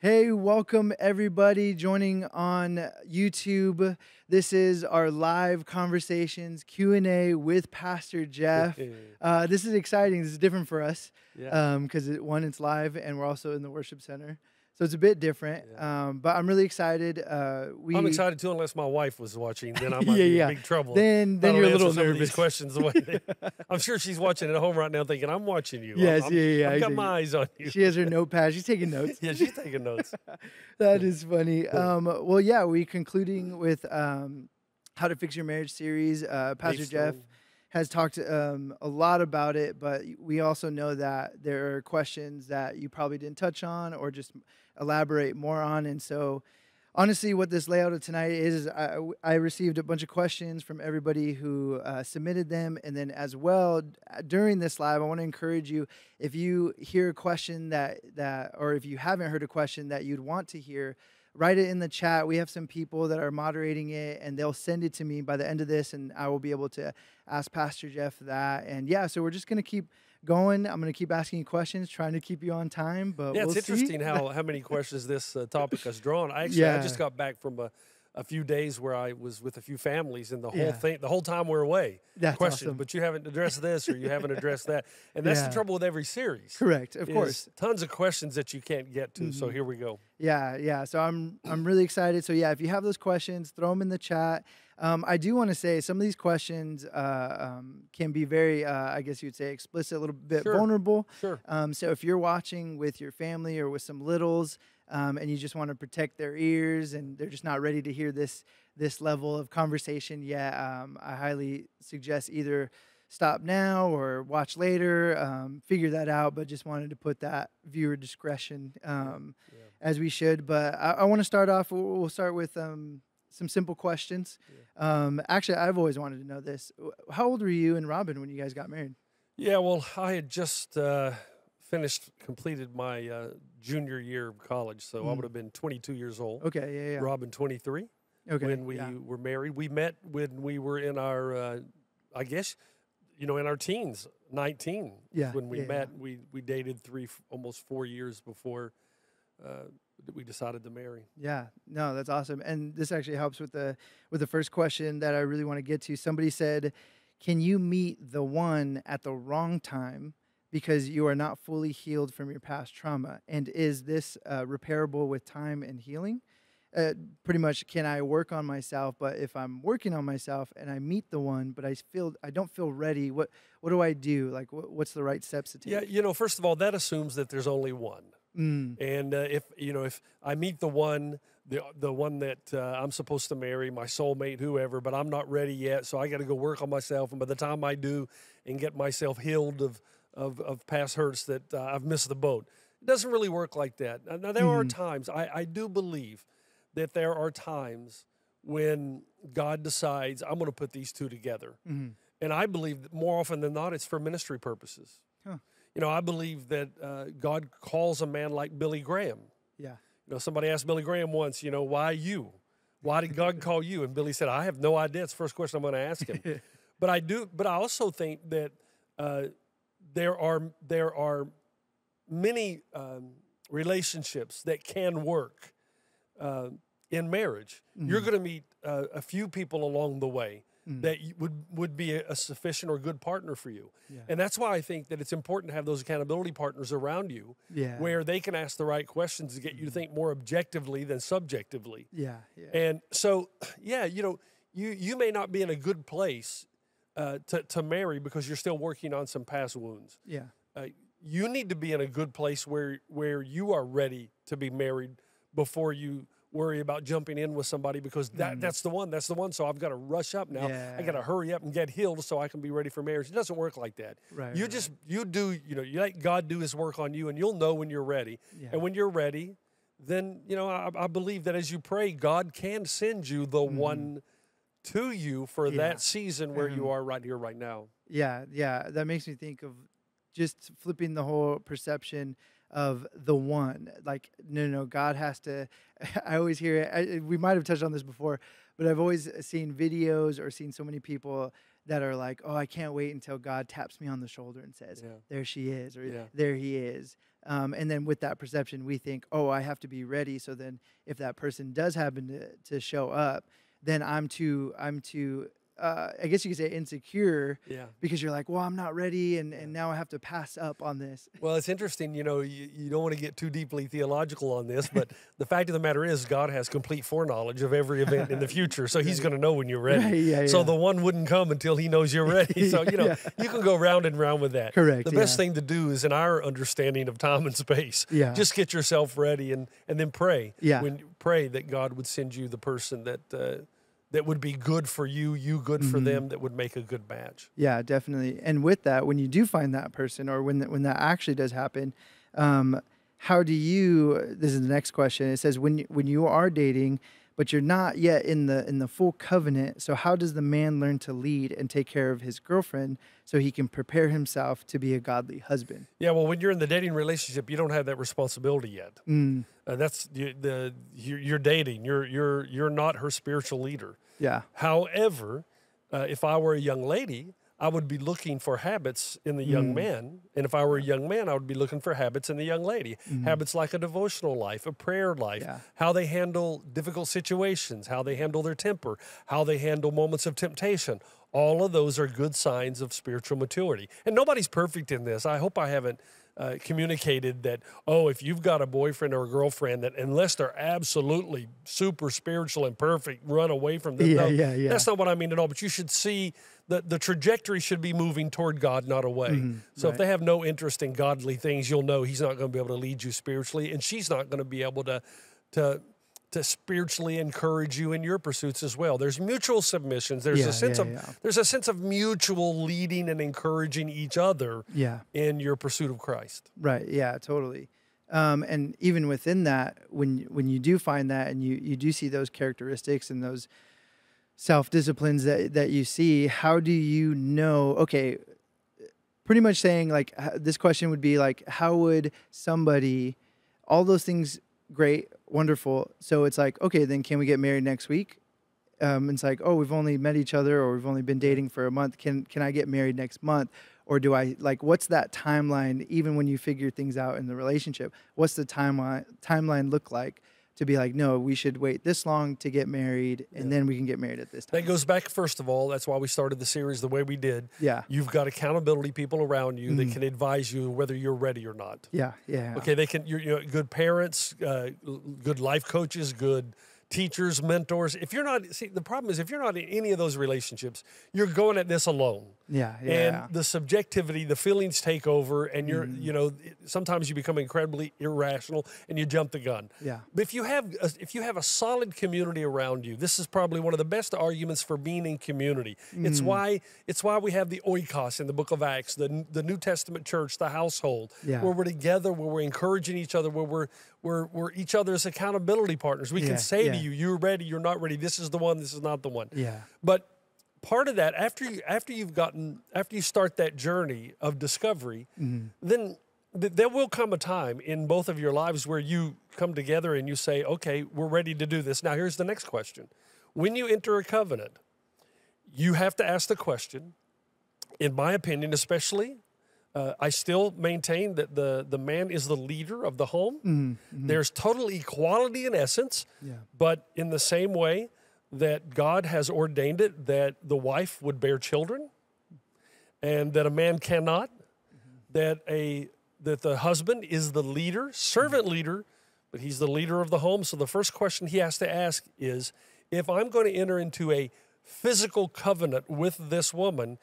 Hey, welcome everybody joining on YouTube. This is our live conversations Q and A with Pastor Jeff. Uh, this is exciting. This is different for us Yeah. because it, one, it's live, and we're also in the worship center, so it's a bit different. Yeah. Um, but I'm really excited. Uh, we I'm excited too, unless my wife was watching. Then I might Yeah, be yeah. in big trouble. Then, then you're a little nervous. These questions the way they, I'm sure she's watching at home right now, thinking, "I'm watching you. Yes, I'm, yeah, yeah, I've exactly. got my eyes on you." She has her notepad. She's taking notes. yeah, she's taking notes. that is funny. Um, well, yeah, we concluding with um, how to fix your marriage series. Uh, Pastor Dave Jeff Stone. has talked um, a lot about it, but we also know that there are questions that you probably didn't touch on or just elaborate more on. And so, honestly, what this layout of tonight is, is I, I received a bunch of questions from everybody who uh, submitted them. And then, as well, during this live, I want to encourage you if you hear a question that, that, or if you haven't heard a question that you'd want to hear, write it in the chat. We have some people that are moderating it, and they'll send it to me by the end of this, and I will be able to ask Pastor Jeff that. And yeah, so we're just gonna keep going. I'm gonna keep asking you questions, trying to keep you on time. But Yeah, we'll it's see. interesting how how many questions this uh, topic has drawn. I actually I just got back from a, a few days where I was with a few families, and the Yeah. whole thing, the whole time we're away, That's questions. awesome. But you haven't addressed this, or you haven't addressed that, and that's Yeah. the trouble with every series. Correct, of course. tons of questions that you can't get to. So Mhm. here we go. Yeah, yeah. So I'm I'm really excited. So yeah, if you have those questions, throw them in the chat. Um, I do want to say some of these questions uh, um, can be very, uh, I guess you'd say, explicit, a little bit Sure. vulnerable. Sure. Um, so if you're watching with your family or with some littles, um, and you just want to protect their ears, and they're just not ready to hear this this level of conversation yet, um, I highly suggest either stop now or watch later. Um, figure that out. But just wanted to put that viewer discretion um, Yeah. as we should. But I, I want to start off. We'll, we'll start with um, some simple questions. Um, actually, I've always wanted to know this. How old were you and Robin when you guys got married? Yeah, well, I had just uh, finished, completed my uh, junior year of college, so I Mm. would have been 22 years old. Okay, yeah, yeah. Robin, 23, Okay, when we yeah. were married. We met when we were in our, uh, I guess, you know, in our teens, 19. Yeah, When we yeah, yeah. met, we we dated three, almost four years before uh, we decided to marry. Yeah, no, that's awesome. And this actually helps with the with the first question that I really want to get to. Somebody said, "Can you meet the one at the wrong time because you are not fully healed from your past trauma? And is this uh, repairable with time and healing?" Uh, pretty much, can I work on myself? But if I'm working on myself and I meet the one, but I feel I don't feel ready, what what do I do? Like, what, what's the right steps to take? Yeah, you know, first of all, that assumes that there's only one. Mm, And uh, if you know, if I meet the one, the the one that uh, I'm supposed to marry, my soulmate, whoever, but I'm not ready yet, so I got to go work on myself. And by the time I do, and get myself healed of of, of past hurts, that uh, I've missed the boat. It doesn't really work like that. Now, now, there are Mhm. times I, I do believe that there are times when God decides I'm going to put these two together. mhm. And I believe that more often than not, it's for ministry purposes. Huh. You know, I believe that uh, God calls a man like Billy Graham. Yeah. You know, somebody asked Billy Graham once, you know, why you? Why did God call you? And Billy said, I have no idea. It's the first question I'm going to ask him. but I do. But I also think that uh, there are there are many um, relationships that can work uh, in marriage. You're Mhm. going to meet uh, a few people along the way Mm. that would would be a, a sufficient or good partner for you. Yeah. And that's why I think that it's important to have those accountability partners around you Yeah. where they can ask the right questions to get you to think more objectively than subjectively. Yeah. Yeah. And so, yeah, you know, you you may not be in a good place uh, to to marry because you're still working on some past wounds. yeah. Uh, you need to be in a good place where where you are ready to be married before you worry about jumping in with somebody because that Mm. that's the one that's the one so I've got to rush up now I got to hurry up and get healed so I can be ready for marriage it doesn't work like that Right. you right, just you do you know you let God do his work on you and you'll know when you're ready Yeah. and when you're ready then you know I, I believe that as you pray God can send you the Mhm. one to you for Yeah. that season where you Mhm. are right here right now Yeah, yeah, that makes me think of just flipping the whole perception of the one. Like, no, no, God has to. I always hear it. I, we might have touched on this before, but I've always seen videos or seen so many people that are like, oh, I can't wait until God taps me on the shoulder and says, Yeah. there she is, or Yeah. there he is. Um, and then with that perception, we think, oh, I have to be ready. So then, if that person does happen to, to show up, then I'm too, I'm too, uh, I guess you could say insecure Yeah. because you're like, well, I'm not ready, and, and now I have to pass up on this. Well, it's interesting, you know, you, you don't want to get too deeply theological on this, but the fact of the matter is, God has complete foreknowledge of every event in the future. So He's going to know when you're ready. Right, yeah, So yeah. the one wouldn't come until He knows you're ready. So, you know, Yeah. you can go round and round with that. Correct, The best thing to do is, in our understanding of time and space, Yeah. just get yourself ready and, and then pray. Yeah. When pray that God would send you the person that. Uh, that would be good for you, you good Mm-hmm. for them, that would make a good match. Yeah, definitely. And with that, when you do find that person, or when that, when that actually does happen, um, how do you? This is the next question. It says when you, when you are dating, but you're not yet in the in the full covenant. So how does the man learn to lead and take care of his girlfriend so he can prepare himself to be a godly husband? Yeah, well, when you're in the dating relationship, you don't have that responsibility yet. Mm, Uh, that's you, the you're, you're dating. You're you're you're not her spiritual leader. yeah. However, uh, if I were a young lady, I would be looking for habits in the Mm. young man, and if I were a young man, I would be looking for habits in the young lady. Habits like a devotional life, a prayer life. Yeah. how they handle difficult situations, how they handle their temper, how they handle moments of temptation. All of those are good signs of spiritual maturity. And nobody's perfect in this. I hope I haven't uh, communicated that, oh, if you've got a boyfriend or a girlfriend that, unless they're absolutely super spiritual and perfect, run away from them. Yeah, No, yeah, yeah. That's not what I mean at all. But you should see the, the trajectory should be moving toward God, not away. Mm-hmm. so if they have no interest in godly things, you'll know He's not going to be able to lead you spiritually, and she's not going to be able to to to spiritually encourage you in your pursuits as well. There's mutual submissions. There's Yeah, a sense yeah, of yeah. there's a sense of mutual leading and encouraging each other Yeah. in your pursuit of Christ. Right. Yeah. Totally. Um, and even within that, when when you do find that, and you you do see those characteristics and those self disciplines that that you see, how do you know? Okay, pretty much saying like this question would be like, how would somebody, all those things, great, wonderful. So it's like, okay, then can we get married next week? Um, it's like, oh, we've only met each other, or we've only been dating for a month. Can can I get married next month? Or do I like what's that timeline? Even when you figure things out in the relationship, what's the timeline timeline look like to be like, no, we should wait this long to get married, and then we can get married at this time. That goes back, first of all, that's why we started the series the way we did. Yeah, You've got accountability people around you that can advise you whether you're ready or not. yeah, yeah. Okay, they can. You're, you know, good parents, uh, good life coaches, good teachers, mentors. If you're not, see, the problem is if you're not in any of those relationships, you're going at this alone. yeah, yeah, And the subjectivity, the feelings take over, and you're, Mm-hmm. you know, sometimes you become incredibly irrational and you jump the gun. Yeah. But if you have, a, if you have a solid community around you, this is probably one of the best arguments for being in community. Mm. It's why, it's why we have the oikos in the Book of Acts, the the New Testament church, the household, Yeah. where we're together, where we're encouraging each other, where we're we're, we're each other's accountability partners. We Yeah, can say to you, "You're ready. You're not ready. This is the one. This is not the one." yeah, But part of that, after you after you've gotten after you start that journey of discovery, Mm-hmm. then th- there will come a time in both of your lives where you come together and you say, "Okay, we're ready to do this." Now, here's the next question: When you enter a covenant, you have to ask the question. In my opinion, especially. Uh, I still maintain that the, the man is the leader of the home. Mm-hmm, mm-hmm. There's total equality in essence. Yeah. But in the same way that God has ordained it that the wife would bear children and that a man cannot, mm-hmm. that a that the husband is the leader, servant leader, but he's the leader of the home. So the first question he has to ask is if I'm going to enter into a physical covenant with this woman,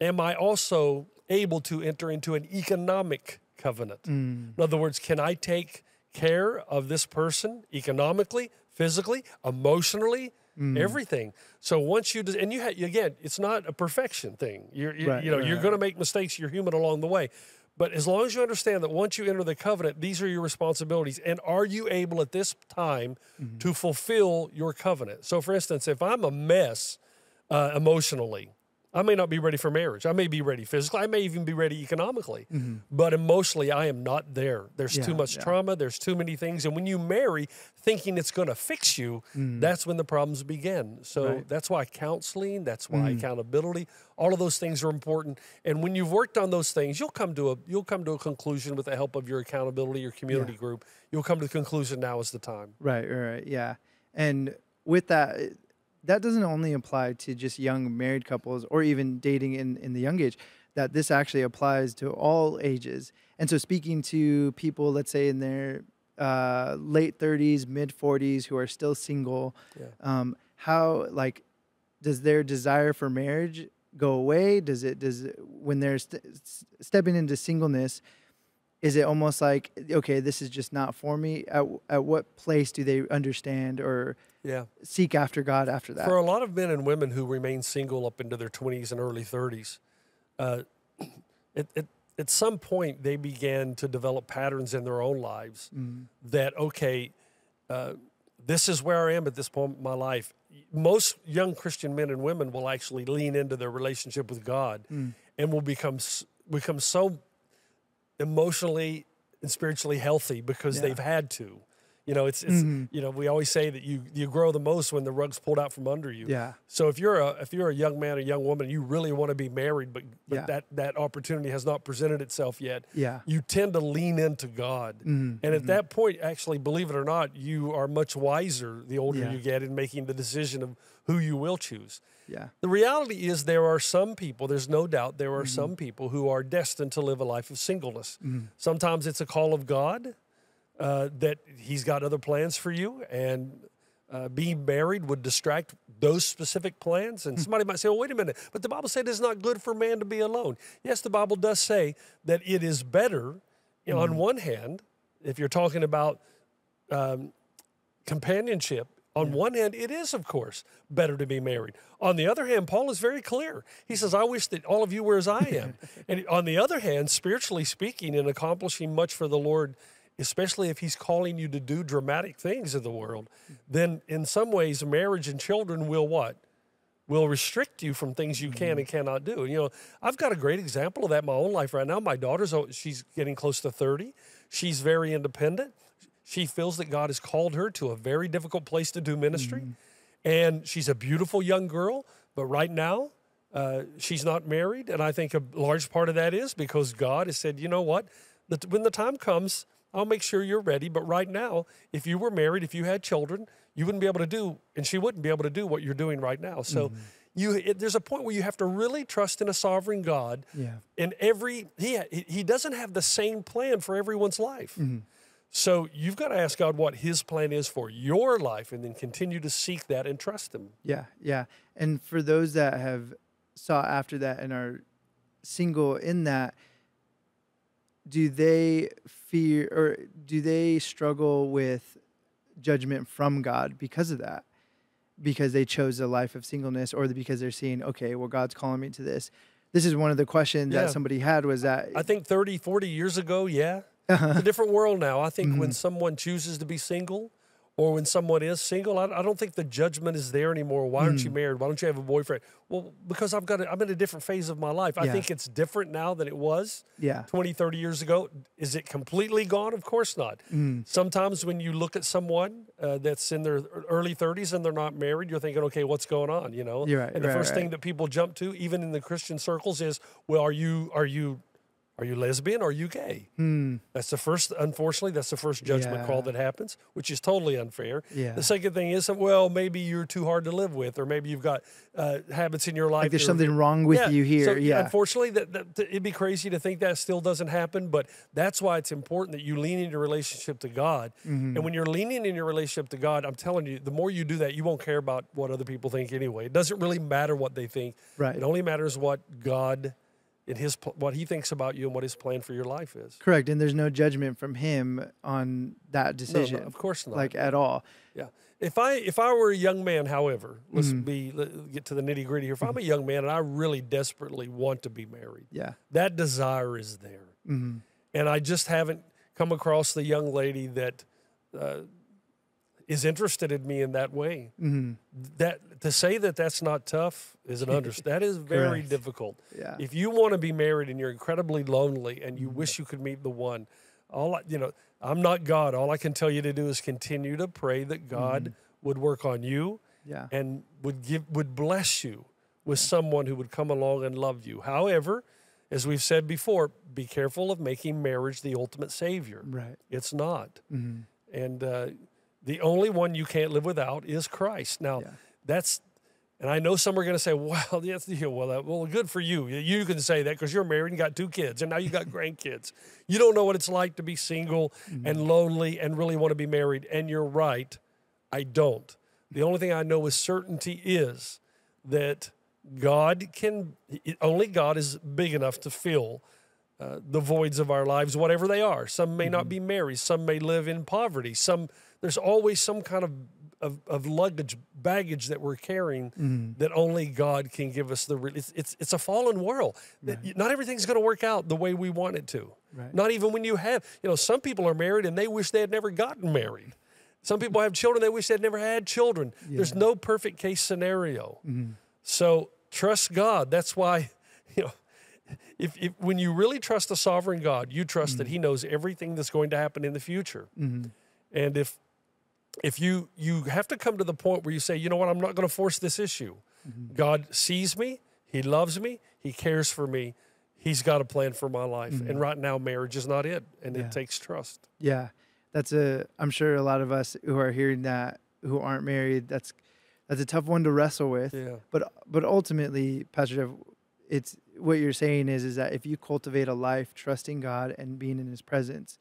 am I also able to enter into an economic covenant? Mm. In other words, can I take care of this person economically, physically, emotionally, mm. everything? So once you and you again, it's not a perfection thing. You're, you, Right, you know right, you're right. going to make mistakes. You're human along the way. But as long as you understand that once you enter the covenant, these are your responsibilities. And are you able at this time mm-hmm. to fulfill your covenant? So, for instance, if I'm a mess uh, emotionally, I may not be ready for marriage. I may be ready physically. I may even be ready economically. But emotionally, I am not there. There's too much yeah. trauma. There's too many things. And when you marry thinking it's going to fix you, that's when the problems begin. So Mm. Right. Mm. that's why counseling, that's why accountability, all of those things are important. And when you've worked on those things, you'll come to a you'll come to a conclusion with the help of your accountability, your community group. You'll come to the conclusion now is the time. Right, right, right, yeah. And with that, that doesn't only apply to just young married couples or even dating in, in the young age, that this actually applies to all ages. And so, speaking to people, let's say in their uh, late 30s, mid 40s, who are still single, Yeah. um, how, like, does their desire for marriage go away? Does it, does it, when they're st- stepping into singleness, is it almost like okay this is just not for me at, at what place do they understand or Yeah. seek after god after that For a lot of men and women who remain single up into their 20s and early 30s, uh, it, it, at some point they began to develop patterns in their own lives that, okay, uh, this is where I am at this point in my life. Most young Christian men and women will actually lean into their relationship with God and will become, become so emotionally and spiritually healthy because Yeah. they've had to. You know, it's, it's you know, we always say that you you grow the most when the rug's pulled out from under you. Yeah. So if you're a if you're a young man or young woman, you really want to be married, but but Yeah. that that opportunity has not presented itself yet. Yeah. You tend to lean into God, Mhm, and at that point, actually, believe it or not, you are much wiser the older Yeah. you get in making the decision of who you will choose. yeah The reality is, there are some people, there's no doubt, there are Mm-hmm. some people who are destined to live a life of singleness. Sometimes it's a call of God uh, that He's got other plans for you, and uh, being married would distract those specific plans. Hmm. And somebody might say, well, wait a minute, but the Bible said it's not good for man to be alone. Yes, the Bible does say that it is better, you know, on Hmm. one hand, if you're talking about um, companionship. On one hand, it is, of course, better to be married. On the other hand, Paul is very clear. He says, I wish that all of you were as I am. and on the other hand, spiritually speaking, and accomplishing much for the Lord, especially if he's calling you to do dramatic things in the world, then in some ways, marriage and children will what? will restrict you from things you can and cannot do. You know, I've got a great example of that in my own life right now. My daughter's she's getting close to 30. She's very independent. She feels that God has called her to a very difficult place to do ministry. And she's a beautiful young girl, but right now uh, she's not married. And I think a large part of that is because God has said, you know what? The, when the time comes, I'll make sure you're ready. But right now, if you were married, if you had children, you wouldn't be able to do, and she wouldn't be able to do what you're doing right now. So you, it, there's a point where you have to really trust in a sovereign God. Yeah. And every he he doesn't have the same plan for everyone's life. Hmm. So you've got to ask God what His plan is for your life, and then continue to seek that and trust Him. Yeah, yeah. And for those that have sought after that and are single in that, do they fear or do they struggle with judgment from God because of that? Because they chose a life of singleness or because they're seeing, okay, well, God's calling me to this. This is one of the questions Yeah. that somebody had was that I think 30, 40 years ago, yeah, it's a different world now. I think when mm-hmm. someone chooses to be single or when someone is single, I, I don't think the judgment is there anymore. Why aren't you married? Why don't you have a boyfriend? Well, because I've got, a, I'm in a different phase of my life. I Yeah. think it's different now than it was yeah, 20, 30 years ago. Is it completely gone? Of course not. Sometimes when you look at someone uh, that's in their early 30s and they're not married, you're thinking, okay, what's going on? You know? Right, And the right, first thing that people jump to, even in the Christian circles, is, well, are you, are you, are you lesbian? Are you gay? That's the first, unfortunately, that's the first judgment call Hmm. That happens, which is totally unfair. Yeah. The second thing is, well, maybe you're too hard to live with, or maybe you've got uh, habits in your life. like there's something wrong with you here. so, yeah, Unfortunately, that, that, it'd be crazy to think that still doesn't happen, but that's why it's important that you lean in your relationship to God. Mm-hmm. And when you're leaning in your relationship to God, I'm telling you, the more you do that, you won't care about what other people think anyway. It doesn't really matter what they think. Right. It only matters what God and his what He thinks about you and what His plan for your life is. correct. And there's no judgment from him on that decision, no, of course not. like at all. Yeah. If I if I were a young man, however, let's Mm-hmm. be let's get to the nitty gritty here. If I'm a young man and I really desperately want to be married, Yeah, that desire is there, Mhm. and I just haven't come across the young lady that uh, is interested in me in that way. Mm-hmm. That to say that that's not tough is an under that is very difficult. Yeah. If you want to be married and you're incredibly lonely and Mm-hmm. you wish you could meet the one, all I, you know, I'm not God. All I can tell you to do is continue to pray that God Mm-hmm. would work on you Yeah. and would give would bless you with someone who would come along and love you. However, as we've said before, be careful of making marriage the ultimate savior. Right. It's not. Mm-hmm. And uh, the only one you can't live without is Christ. Now, Yeah. that's, and I know some are going to say, well, yes, yeah, well, uh, well, good for you. You- You can say that because you're married and got two kids, and now you got grandkids. You don't know what it's like to be single and lonely and really want to be married. And you're right, I don't. The only thing I know with certainty is that God can, only God is big enough to fill uh, the voids of our lives, whatever they are. Some may not be married. Some may live in poverty. Some there's always some kind of of, of luggage, baggage that we're carrying mm-hmm. that only God can give us the. It's it's, it's a fallen world. That Not everything's going to work out the way we want it to. Right. Not even when you have, you know, some people are married and they wish they had never gotten married. Some people have children they wish they'd never had children. There's no perfect case scenario. Mm-hmm. So trust God. That's why, you know, if, if when you really trust the sovereign God, you trust that mm. He knows everything that's going to happen in the future. Mm-hmm. And if if you you have to come to the point where you say, you know what, I'm not going to force this issue. Mm-hmm. God sees me, He loves me, He cares for me, He's got a plan for my life. And mm-hmm. right now, marriage is not it, and Yeah. it takes trust. Yeah, that's a. I'm sure a lot of us who are hearing that who aren't married. That's that's a tough one to wrestle with. Yeah. But but ultimately, Pastor Jeff, it's what you're saying is is that if you cultivate a life trusting God and being in His presence,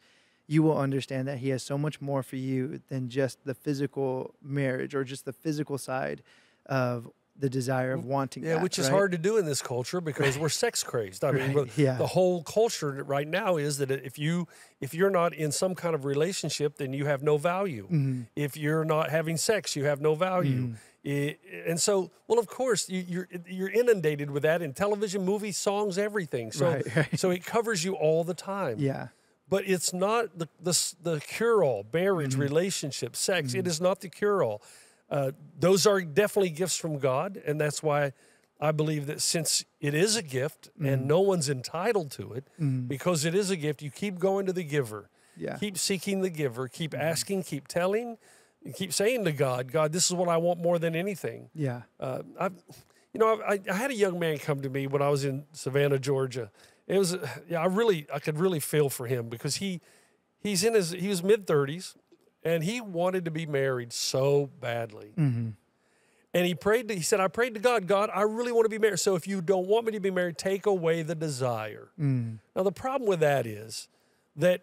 you will understand that He has so much more for you than just the physical marriage or just the physical side of the desire of wanting. Yeah, that, which is right? hard to do in this culture because we're sex crazed. I mean, Right, the- yeah. the whole culture right now is that if you if you're not in some kind of relationship, then you have no value. Mm-hmm. If you're not having sex, you have no value. I- and so, well, of course, you, you're you're inundated with that in television, movies, songs, everything. So, Right, right. so it covers you all the time Yeah. But it's not the the, the cure all. Marriage, Mm-hmm. relationship, sex. it is not the cure all. Uh, those are definitely gifts from God, and that's why I believe that since it is a gift Mm-hmm. and no one's entitled to it, because it is a gift, you keep going to the giver. Yeah. Mm-hmm. Keep seeking the giver. Keep asking. Keep telling. and Keep saying to God, God, this is what I want more than anything. Yeah. Uh, I, you know, I, I had a young man come to me when I was in Savannah, Georgia. It was, yeah, I really, I could really feel for him because he, he's in his, he was mid thirties, and he wanted to be married so badly. Mm-hmm. And he prayed. To, he said, "I prayed to God. God, I really want to be married. So if you don't want me to be married, take away the desire." Mm. Now the problem with that is that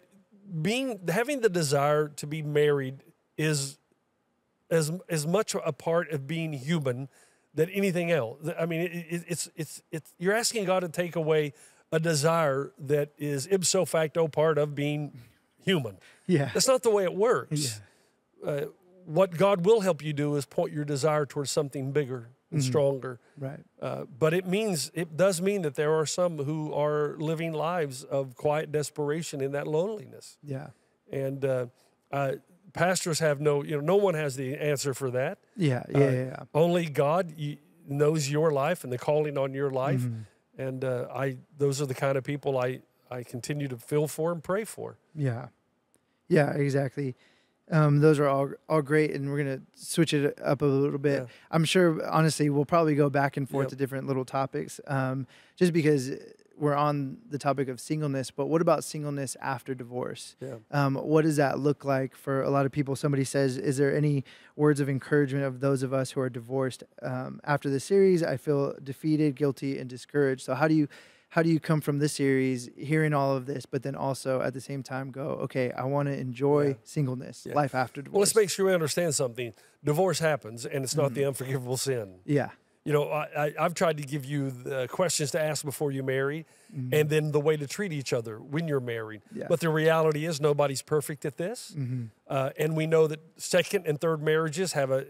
being having the desire to be married is as as much a part of being human than anything else. I mean, it, it, it's it's it's you're asking God to take away a desire that is ipso facto part of being human. Yeah. That's not the way it works. Uh, what God will help you do is point your desire towards something bigger and stronger. Right. Uh, but it means it does mean that there are some who are living lives of quiet desperation in that loneliness Yeah. and uh, uh, pastors have no you know no one has the answer for that Yeah. Yeah. yeah, yeah. only god knows your life and the calling on your life Mm-hmm. And uh, i those are the kind of people i i continue to feel for and pray for Yeah, yeah, exactly. Um, those are all all great, and we're gonna switch it up a little bit. Yeah. I'm sure, honestly, we'll probably go back and forth Yep. to different little topics, um, just because we're on the topic of singleness. But what about singleness after divorce? yeah Um, what does that look like for a lot of people? Somebody says, "Is there any words of encouragement of those of us who are divorced um, after the series? I feel defeated, guilty, and discouraged." So how do you how do you come from this series, hearing all of this, but then also at the same time go, "Okay, I want to enjoy Yeah. singleness, Yeah. life after divorce." well let's make sure we understand something divorce happens and it's not Mm-hmm. the unforgivable sin yeah, you know I, I, i've tried to give you the questions to ask before you marry and then the way to treat each other when you're married Mm-hmm. Yeah. Mm-hmm. but the reality is nobody's perfect at this uh, and we know that second and third marriages have a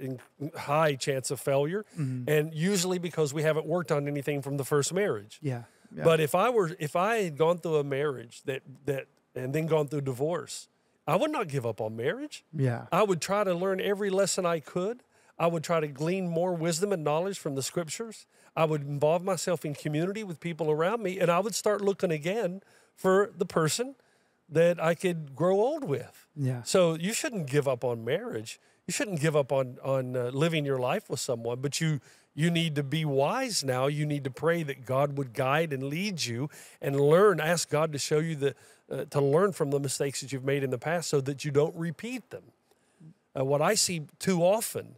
high chance of failure Mm-hmm. and usually because we haven't worked on anything from the first marriage yeah, yeah. but if i were if i had gone through a marriage that that and then gone through divorce I would not give up on marriage. Yeah. I would try to learn every lesson I could. I would try to glean more wisdom and knowledge from the scriptures. I would involve myself in community with people around me, and I would start looking again for the person that I could grow old with. Yeah. So you shouldn't give up on marriage. You shouldn't give up on on uh, living your life with someone, but you you need to be wise now. You need to pray that God would guide and lead you and learn. Ask God to show you the uh, to learn from the mistakes that you've made in the past, so that you don't repeat them. Uh, what I see too often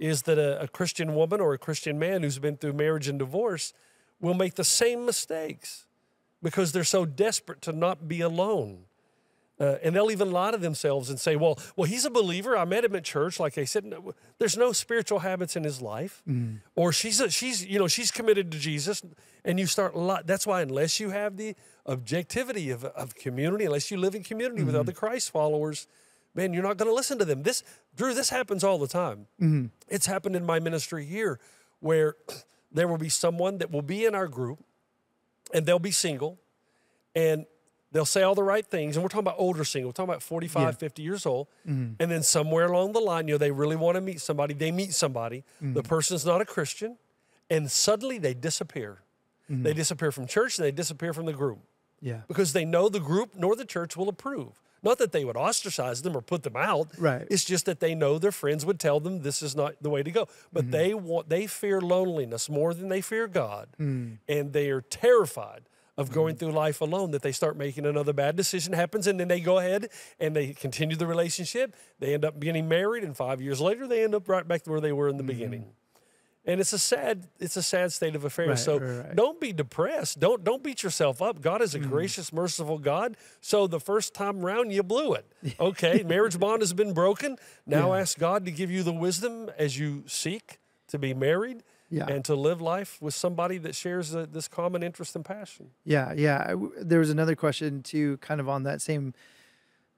is that a, a Christian woman or a Christian man who's been through marriage and divorce will make the same mistakes because they're so desperate to not be alone. Uh, and they'll even lie to themselves and say, "Well, well, he's a believer. I met him at church." Like I said, no, there's no spiritual habits in his life, or she's a, she's you know she's committed to Jesus, and you start. Li- that's why unless you have the objectivity of, of community, unless you live in community with other Christ followers, man, you're not going to listen to them. This Dru, this happens all the time. Mm-hmm. It's happened in my ministry here, where there will be someone that will be in our group, and they'll be single, and they'll say all the right things. And we're talking about older single, we're talking about 45, Yeah. 50 years old. Mm-hmm. And then somewhere along the line, you know, they really want to meet somebody. They meet somebody. The mm-hmm. person's not a Christian. And suddenly they disappear. They disappear from church and they disappear from the group Yeah. because they know the group nor the church will approve. Not that they would ostracise them or put them out. Right. It's just that they know their friends would tell them this is not the way to go. But Mm-hmm. they want they fear loneliness more than they fear God. Mm. And they are terrified of going through life alone that they start making another bad decision happens and then they go ahead and they continue the relationship. They end up getting married and 5 years later they end up right back to where they were in the beginning. And it's a sad it's a sad state of affairs. Right, so right, don't be depressed. Don't don't beat yourself up. God is a Mm-hmm. gracious, merciful God. So the first time around you blew it. Okay, marriage bond has been broken. Now Yeah. ask God to give you the wisdom as you seek to be married Yeah. and to live life with somebody that shares uh, this common interest and passion. Yeah, yeah. There was another question too, kind of on that same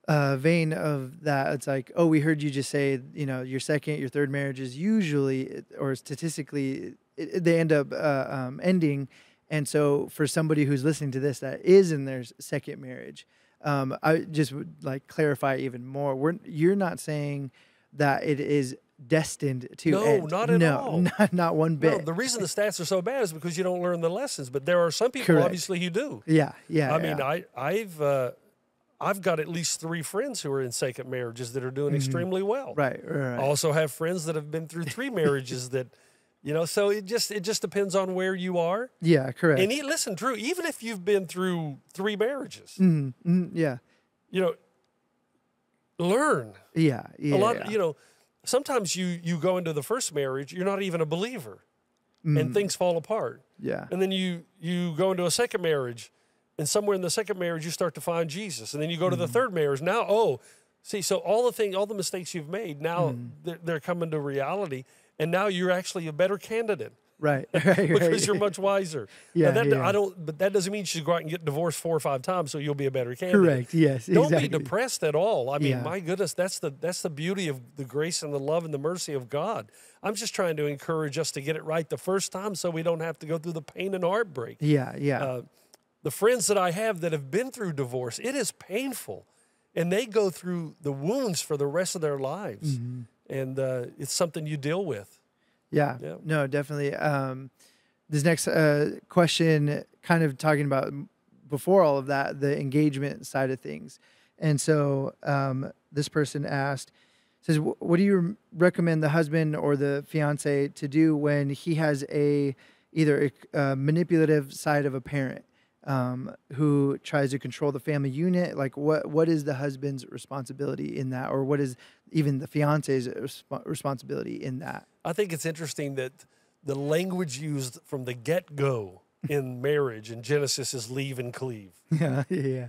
uh, vein of that. It's like, oh, we heard you just say, you know, your second, your third marriage is usually, or statistically, it, they end up uh, um, ending. And so, for somebody who's listening to this that is in their second marriage, um, I just would like clarify even more. We're you're not saying that it is destined to No, end. not at no, all. not not one bit. No, the reason the stats are so bad is because you don't learn the lessons. But there are some people, Correct. obviously, who do. yeah, yeah. I mean. I I've uh, I've got at least three friends who are in second marriages that are doing extremely well. Mm-hmm. right, right, right. I also have friends that have been through three marriages that, you know, so it just it just depends on where you are. yeah, correct. And e- listen, Dru, even if you've been through three marriages, Mhm, mhm, yeah. you know, learn Yeah, yeah. a lot. yeah. You know, sometimes you you go into the first marriage, you're not even a believer, Mm. and things fall apart. yeah, And then you you go into a second marriage, and somewhere in the second marriage you start to find Jesus, and then you go to the third marriage. Now, oh, see, so all the thing, all the mistakes you've made, now they're, they're coming to reality, and now you're actually a better candidate right, right, right. because you're much wiser. Now, Yeah, that, yeah. I don't, but that doesn't mean you should go out and get divorced four or five times so you'll be a better candidate. correct. Yes, Don't exactly. be depressed at all. I mean, Yeah. my goodness, that's the that's the beauty of the grace and the love and the mercy of God. I'm just trying to encourage us to get it right the first time, so we don't have to go through the pain and heartbreak. Yeah, yeah, Uh, the friends that I have that have been through divorce, it is painful, and they go through the wounds for the rest of their lives, Mm-hmm. and uh, it's something you deal with. yeah. yeah. No, definitely. Um, this next uh, question, kind of talking about before all of that, the engagement side of things, and so um, this person asked. Says, what do you recommend the husband or the fiance to do when he has a either a, a manipulative side of a parent um, who tries to control the family unit? Like, what what is the husband's responsibility in that, or what is even the fiance's resp- responsibility in that? I think it's interesting that the language used from the get go in marriage in Genesis is leave and cleave. Yeah, yeah,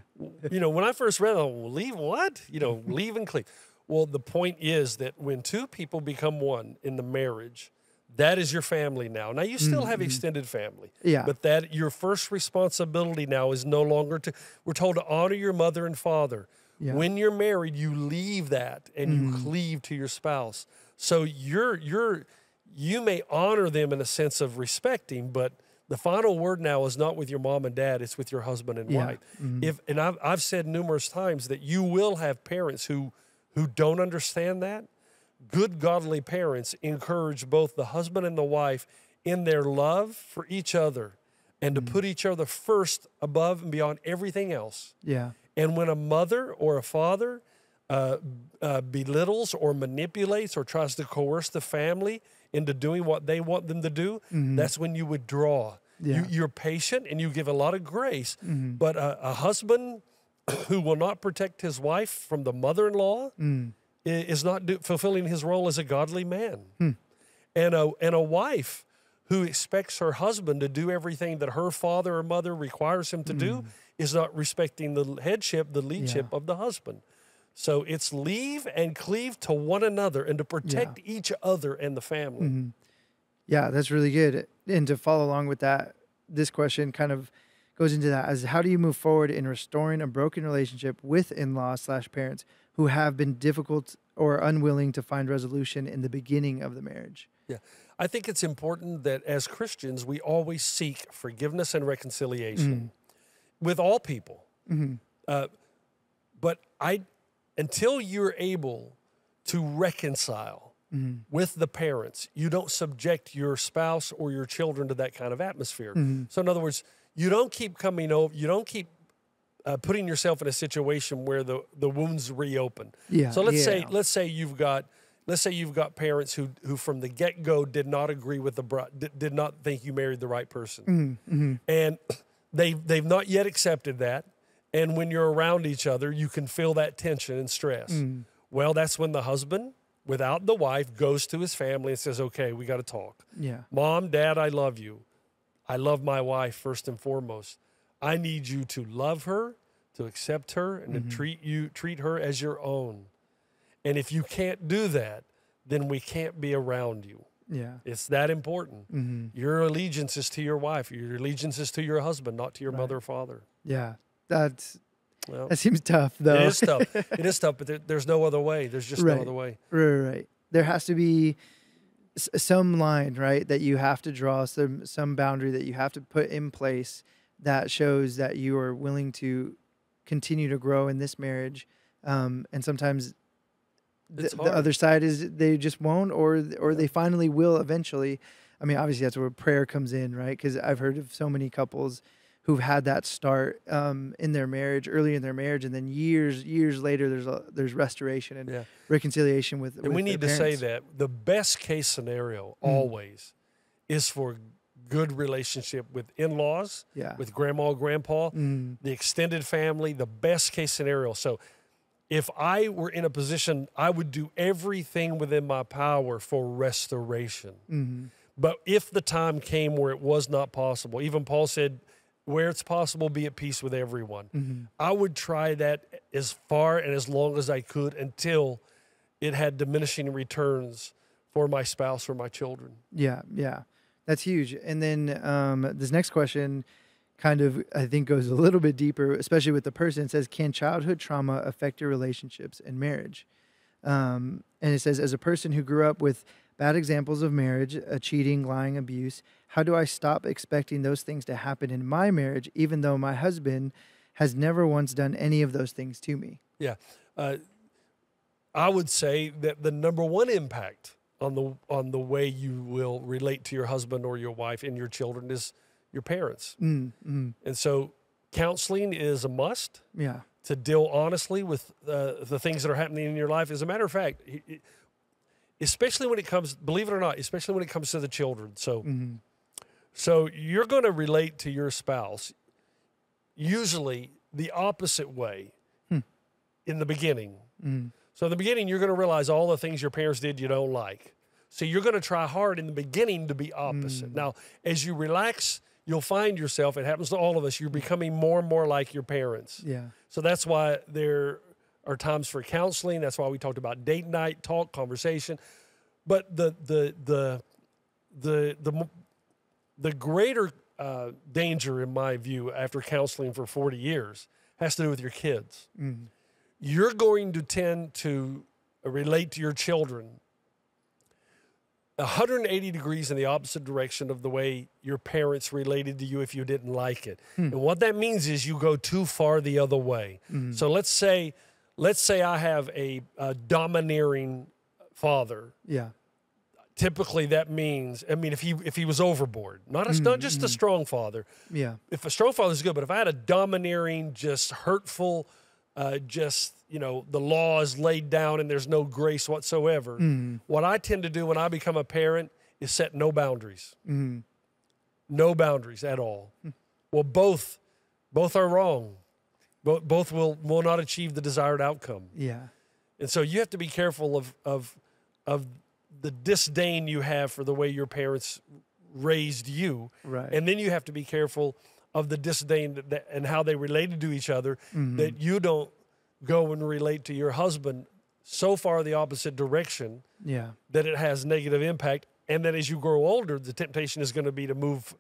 you know, when I first read, oh, leave what? You know, leave and cleave. Well, the point is that when two people become one in the marriage, that is your family now. Now you still have extended family. Yeah. But that your first responsibility now is no longer to we're told to honor your mother and father. Yeah. When you're married, you leave that and you cleave to your spouse. So you're you're you may honor them in a sense of respecting, but the final word now is not with your mom and dad; it's with your husband and Yeah. wife. Mhm. If and I've I've said numerous times that you will have parents who who don't understand that. Good godly parents encourage both the husband and the wife in their love for each other and to put each other first above and beyond everything else. Yeah. And when a mother or a father uh, uh, belittles or manipulates or tries to coerce the family into doing what they want them to do, that's when you withdraw. Yeah. You, you're patient and you give a lot of grace. Mm-hmm. But a, a husband who will not protect his wife from the mother in law Mm. Is not do, fulfilling his role as a godly man. Hmm. And, a, and a wife who expects her husband to do everything that her father or mother requires him to do is not respecting the headship, the leadship of the husband. So it's leave and cleave to one another and to protect each other and the family. Mm-hmm. Yeah, that's really good. And to follow along with that, this question kind of goes into that as how do you move forward in restoring a broken relationship with in-laws slash parents who have been difficult or unwilling to find resolution in the beginning of the marriage? Yeah. I think it's important that as Christians, we always seek forgiveness and reconciliation mm. with all people. Mm-hmm. Uh, but I, until you're able to reconcile mm-hmm. with the parents, you don't subject your spouse or your children to that kind of atmosphere. Mm-hmm. So, in other words, you don't keep coming over, you don't keep uh, putting yourself in a situation where the, the wounds reopen. Yeah, So let's say let's say you've got let's say you've got parents who who from the get go did not agree with the bro- did, did not think you married the right person, Mm-hmm, and they they've not yet accepted that. And when you're around each other, you can feel that tension and stress. mm. Well, that's when the husband, without the wife, goes to his family and says, "Okay, we got to talk." Yeah. Mom, Dad, I love you. I love my wife first and foremost. I need you to love her, to accept her, and to treat you treat her as your own. And if you can't do that, then we can't be around you. Yeah. It's that important. Mm-hmm. Your allegiance is to your wife. Your allegiance is to your husband, not to your Right. mother or father. Yeah. That's Well, that seems tough though. it is tough. it is tough, but there, there's no other way. There's just Right. no other way. Right, right, right. There has to be some line, right, that you have to draw, some some boundary that you have to put in place that shows that you are willing to continue to grow in this marriage. Um, and sometimes the, the other side is they just won't, or or they finally will eventually. I mean, obviously that's where prayer comes in, right? Because I've heard of so many couples who've had that start um, in their marriage, early in their marriage, and then years years later, there's a, there's restoration and Yeah. reconciliation with. And with we need to say that the best case scenario Mm. always is for good relationship with in-laws, Yeah. with grandma, grandpa, Mm, the extended family, the best case scenario. So if I were in a position, I would do everything within my power for restoration. mhm. But if the time came where it was not possible, even Paul said, where it's possible, be at peace with everyone. Mhm. I would try that as far and as long as I could until it had diminishing returns for my spouse or my children. Yeah, yeah, that's huge. And then um, this next question, kind of, I think, goes a little bit deeper, especially with the person. It says, "Can childhood trauma affect your relationships and marriage?" Um, and it says, "As a person who grew up with bad examples of marriage, uh, cheating, lying, abuse, how do I stop expecting those things to happen in my marriage, even though my husband has never once done any of those things to me?" Yeah. Uh, I would say that the number one impact on the on the way you will relate to your husband or your wife and your children is your parents. Mm, mm, And so counseling is a must yeah. to deal honestly with uh, the things that are happening in your life. As a matter of fact, especially when it comes, believe it or not, especially when it comes to the children. So, hmm so you're going to relate to your spouse usually the opposite way Hmm. in the beginning. Mm, So in the beginning, you're going to realize all the things your parents did you don't like. So you're going to try hard in the beginning to be opposite. Mm. Now, as you relax, you'll find yourself. It happens to all of us. You're becoming more and more like your parents. yeah. So that's why there are times for counseling. That's why we talked about date night, talk, conversation. But the the the the the the greater uh, danger, in my view, after counseling for 40 years, has to do with your kids. Mm, You're going to tend to relate to your children 180 degrees in the opposite direction of the way your parents related to you if you didn't like it. Hmm. And what that means is you go too far the other way. Hmm. So let's say let's say I have a, a domineering father. Yeah. Typically that means I mean if he if he was overboard, not a, not hmm, just a strong father. Yeah. If a strong father is good, but if I had a domineering, just hurtful, uh, just you know the law is laid down and there's no grace whatsoever. What I tend to do when I become a parent is set no boundaries, no boundaries at all. Well, both both are wrong. Both both will will not achieve the desired outcome. Yeah. And so you have to be careful of of of the disdain you have for the way your parents raised you, Right. and then you have to be careful of the disdain that, and how they related to each other. Mm-hmm. That you don't go and relate to your husband so far the opposite direction Yeah. that it has negative impact, and that as you grow older, the temptation is going to be to move,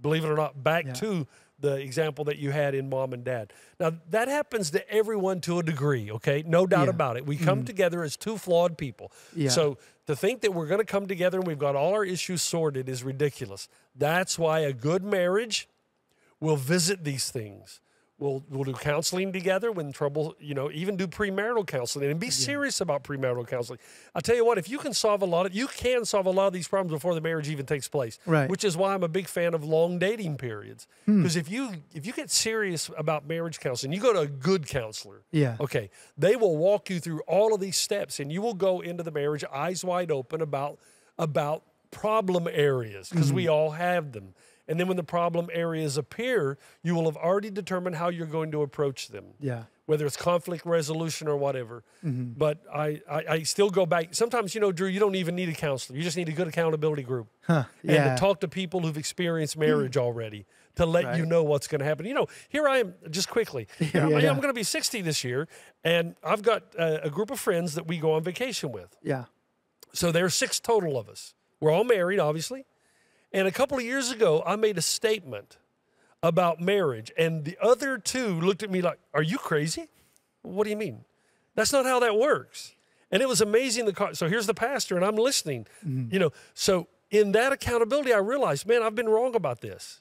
believe it or not, back Yeah. to the example that you had in mom and dad. Now that happens to everyone to a degree, okay? No doubt Yeah. about it. We come mm-hmm. together as two flawed people. Yeah. So to think that we're going to come together and we've got all our issues sorted is ridiculous. That's why a good marriage will visit these things. We'll, we'll do counseling together when trouble, you know, even do premarital counseling and be serious about premarital counseling. I'll tell you what, if you can solve a lot of, you can solve a lot of these problems before the marriage even takes place. Right. Which is why I'm a big fan of long dating periods. Hmm. Because if you if you get serious about marriage counseling, you go to a good counselor. Yeah. Okay. They will walk you through all of these steps and you will go into the marriage eyes wide open about about problem areas because we mm-hmm. all have them. And then when the problem areas appear, you will have already determined how you're going to approach them Yeah. whether it's conflict resolution or whatever. Mm-hmm. But I, I, I still go back. Sometimes, you know, Dru, you don't even need a counselor. You just need a good accountability group. Huh. And Yeah. Mm. to talk to people who've experienced marriage already to let you know what's going to happen. You know, here I am, just quickly. Yeah, I'm, yeah, yeah. I'm going to be 60 this year, and I've got a, a group of friends that we go on vacation with. yeah. So there are six total of us. We're all married, obviously. And a couple of years ago, I made a statement about marriage, and the other two looked at me like, Are you crazy? What do you mean? That's not how that works. And it was amazing. The co- so here's the pastor, and I'm listening. Mm-hmm. You know, so in that accountability, I realized, man, I've been wrong about this.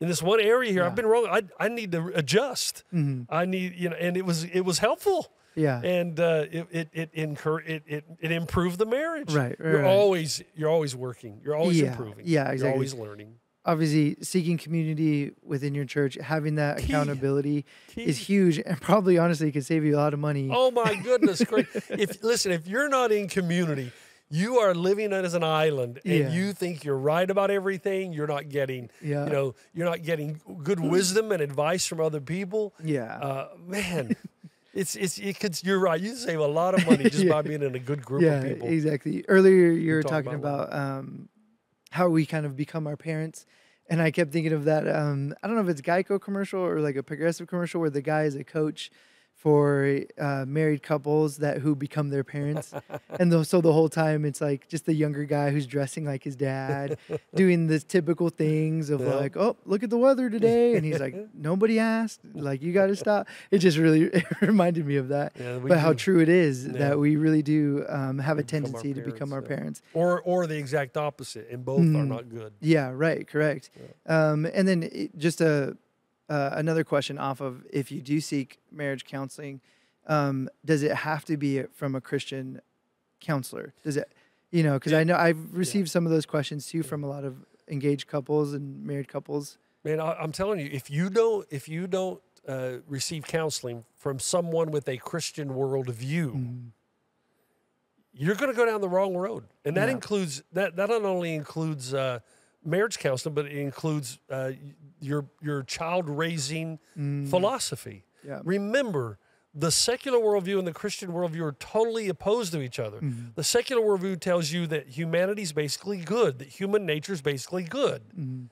In this one area here, I've been wrong. I, I need to adjust. Mm-hmm. I need, you know, and it was it was helpful Yeah. and uh, it it it, incur, it it it improved the marriage. Right, right, You're right. always you're always working. You're always Yeah, improving. yeah, You're always learning. Obviously, seeking community within your church, having that Key. accountability is huge, and probably honestly could save you a lot of money. Oh my goodness! if listen, if you're not in community, you are living as an island, and Yeah. you think you're right about everything. You're not getting, Yeah. you know, you're not getting good wisdom and advice from other people. Yeah. Uh, man. It's, it's, it could, you're right. You save a lot of money just Yeah. by being in a good group yeah, of people. exactly. Earlier, you were talk talking about about um, how we kind of become our parents, and I kept thinking of that. Um, I don't know if it's Geico commercial or like a progressive commercial where the guy is a coach for uh, married couples that who become their parents, and the, so the whole time it's like just the younger guy who's dressing like his dad, doing the typical things of Yeah. like, oh, look at the weather today, and he's like, nobody asked, like you got to stop. It just really it reminded me of that, Yeah, we but how true it is Yeah. that we really do um, have a become our tendency to become our parents, parents. Or, or the exact opposite, and both are Mhm. not good. Yeah, right, correct. Um, and then it, just a uh, another question off of if you do seek marriage counseling, um, does it have to be from a Christian counselor? Does it, you know, because I know I've received some of those questions too from a lot of engaged couples and married couples. Man, I, I'm telling you, if you don't, if you don't uh, receive counseling from someone with a Christian worldview, Mm. you're going to go down the wrong road, and that Yeah. includes that. That not only includes uh, marriage counseling, but it includes uh, your your child raising philosophy. Mm. Yeah. Remember, the secular worldview and the Christian worldview are totally opposed to each other. Mm-hmm. The secular worldview tells you that humanity is basically good, that human nature is basically good. Mm-hmm.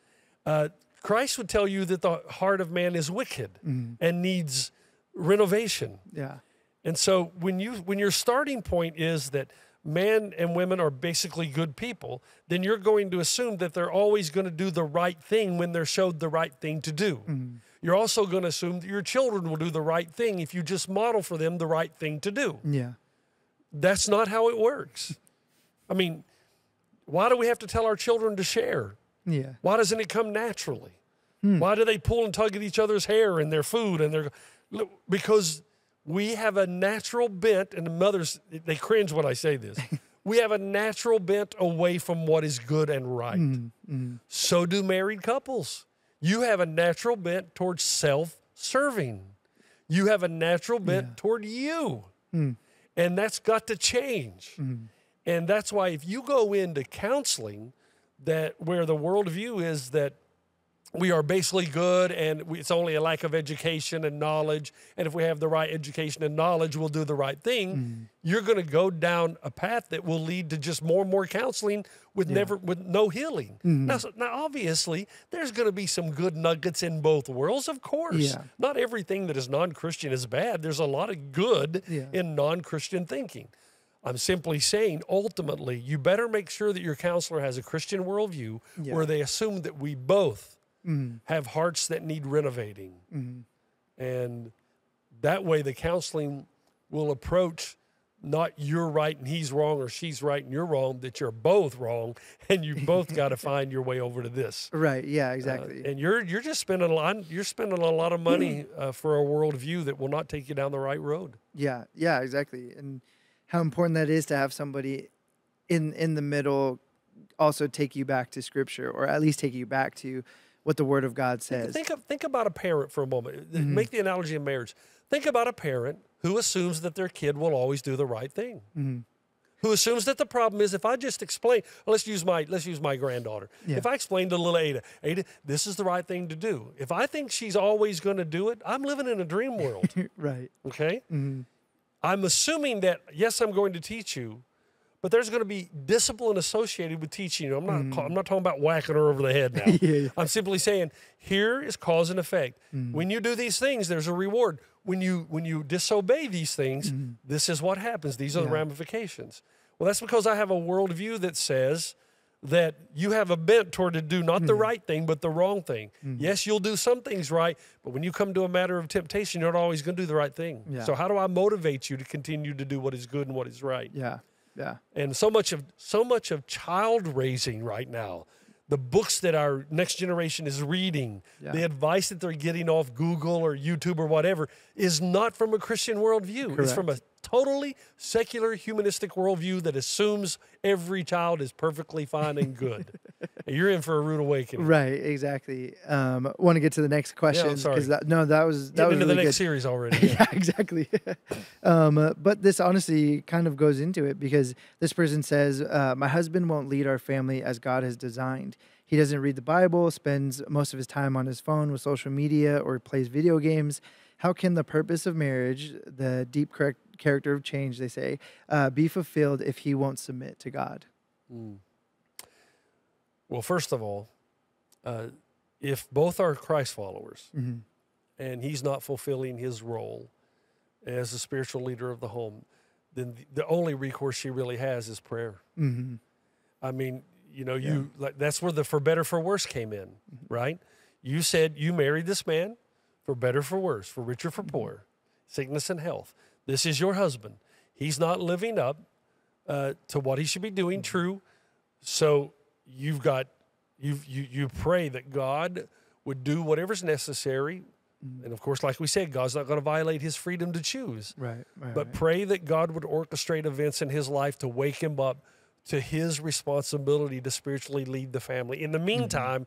Uh, Christ would tell you that the heart of man is wicked and needs renovation. Yeah. And so when you when your starting point is that men and women are basically good people, then you're going to assume that they're always going to do the right thing when they're showed the right thing to do. Mm-hmm. You're also going to assume that your children will do the right thing if you just model for them the right thing to do. Yeah. That's not how it works. I mean, why do we have to tell our children to share? Yeah. Why doesn't it come naturally? Hmm. Why do they pull and tug at each other's hair and their food and their because we have a natural bent and the mothers they cringe when I say this. we have a natural bent away from what is good and right. Mm-hmm, mm-hmm. So do married couples. You have a natural bent towards self-serving. You have a natural bent toward you. Mm. And that's got to change. Mm-hmm. And that's why if you go into counseling that where the worldview is that we are basically good and we, it's only a lack of education and knowledge and if we have the right education and knowledge we'll do the right thing. Mm. You're going to go down a path that will lead to just more and more counseling with never with no healing. Mm-hmm. Now, so- now obviously there's going to be some good nuggets in both worlds of course. Yeah. not everything that is non-christian is bad. There's a lot of good Yeah. in non-christian thinking. I'm simply saying, ultimately, you better make sure that your counselor has a Christian worldview Yeah. where they assume that we both have hearts that need renovating. And that way, the counseling will approach not you're right and he's wrong or she's right and you're wrong, that you're both wrong and you both got to find your way over to this. Right. Yeah. Uh, Exactly. and you're you're just spending a lot. You're spending a lot of money uh, for a worldview that will not take you down the right road. Yeah, yeah, exactly. And how important that is to have somebody in in the middle also take you back to scripture or at least take you back to what the word of God says. Think of, think about a parent for a moment. Mm-hmm. Make the analogy of marriage. Think about a parent who assumes that their kid will always do the right thing. Mm-hmm. Who assumes that the problem is if I just explain. Let's use my let's use my granddaughter. Yeah. If I explain to little Ada, Ada, this is the right thing to do. If I think she's always going to do it, I'm living in a dream world. right. Okay. Mm-hmm. I'm assuming that yes, I'm going to teach you, but there's going to be discipline associated with teaching you. I'm not. ca- I'm not talking about whacking her over the head now. Yeah, yeah. I'm simply saying here is cause and effect. Mm. When you do these things, there's a reward. When you when you disobey these things, this is what happens. These are the Mm-hmm. Ramifications. Well, that's because I have a worldview that says that you have a bent toward to do not Mm. the right thing, but the wrong thing. Yes, you'll do some things right, but when you come to a matter of temptation, you're not always going to do the right thing. Yeah. So how do I motivate you to continue to do what is good and what is right? Yeah. Yeah. and so much of so much of child raising right now the books that our next generation is reading Yeah. the advice that they're getting off google or youtube or whatever is not from a christian worldview it's from a totally secular humanistic worldview that assumes every child is perfectly fine and good and you're in for a rude awakening Right. Exactly. Um, want to get to the next question sorry. that no, that was that Getting was into really the next good. series already yeah, exactly. um, uh, but this honestly kind of goes into it because this person says, uh, My husband won't lead our family as God has designed. He doesn't read the Bible, spends most of his time on his phone with social media, or plays video games. How can the purpose of marriage, the deep correct character of change, they say, uh, be fulfilled if he won't submit to God? well first of all uh, if both are christ followers Mhm. and he's not fulfilling his role as the spiritual leader of the home, then the- only recourse she really has is prayer. Mhm. I mean, you know, you like that's where the for better for worse came in, right? You said you married this man for better for worse, for richer for poor, sickness and health. This is your husband. He's not living up uh, to what he should be doing. True. So you've got you you you pray that God would do whatever's necessary, and of course, like we said, God's not going to violate His freedom to choose. Right. right But right. pray that God would orchestrate events in his life to wake him up to his responsibility to spiritually lead the family. In the Mm-hmm. meantime,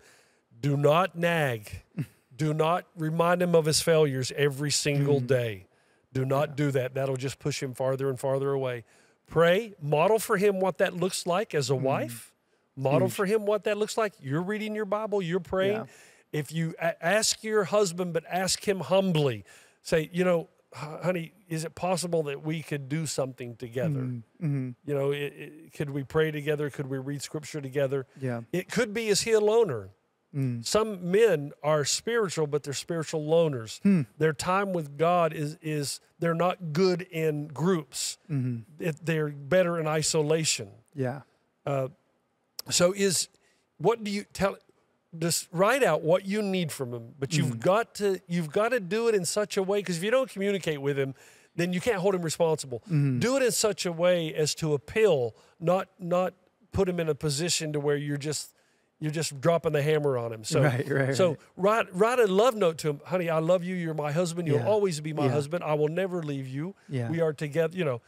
do not nag. do not remind him of his failures every single Mm. day. Do not do that. That'll just push him farther and farther away. Pray, model for him what that looks like as a Mm-hmm. wife. Model for him what that looks like. You're reading your Bible, you're praying. Yeah. If you ask your husband, but ask him humbly, say, you know, honey, is it possible that we could do something together? Mhm. You know, it, it, could we pray together? Could we read scripture together? Yeah. It could be, is he a loner? Mm. Some men are spiritual, but they're spiritual loners. Hmm. Their time with God is is they're not good in groups. Mhm. It, they're better in isolation. Yeah. So is what do you tell? Just write out what you need from him, but you've Mm. got to you've got to do it in such a way because if you don't communicate with him, then you can't hold him responsible. Mm-hmm. Do it in such a way as to appeal, not not put him in a position to where you're just you're just dropping the hammer on him. So Right, right, so right. write write a love note to him, honey. I love you. You're my husband. You'll Yeah. always be my Yeah. husband. I will never leave you. Yeah. We are together. You know,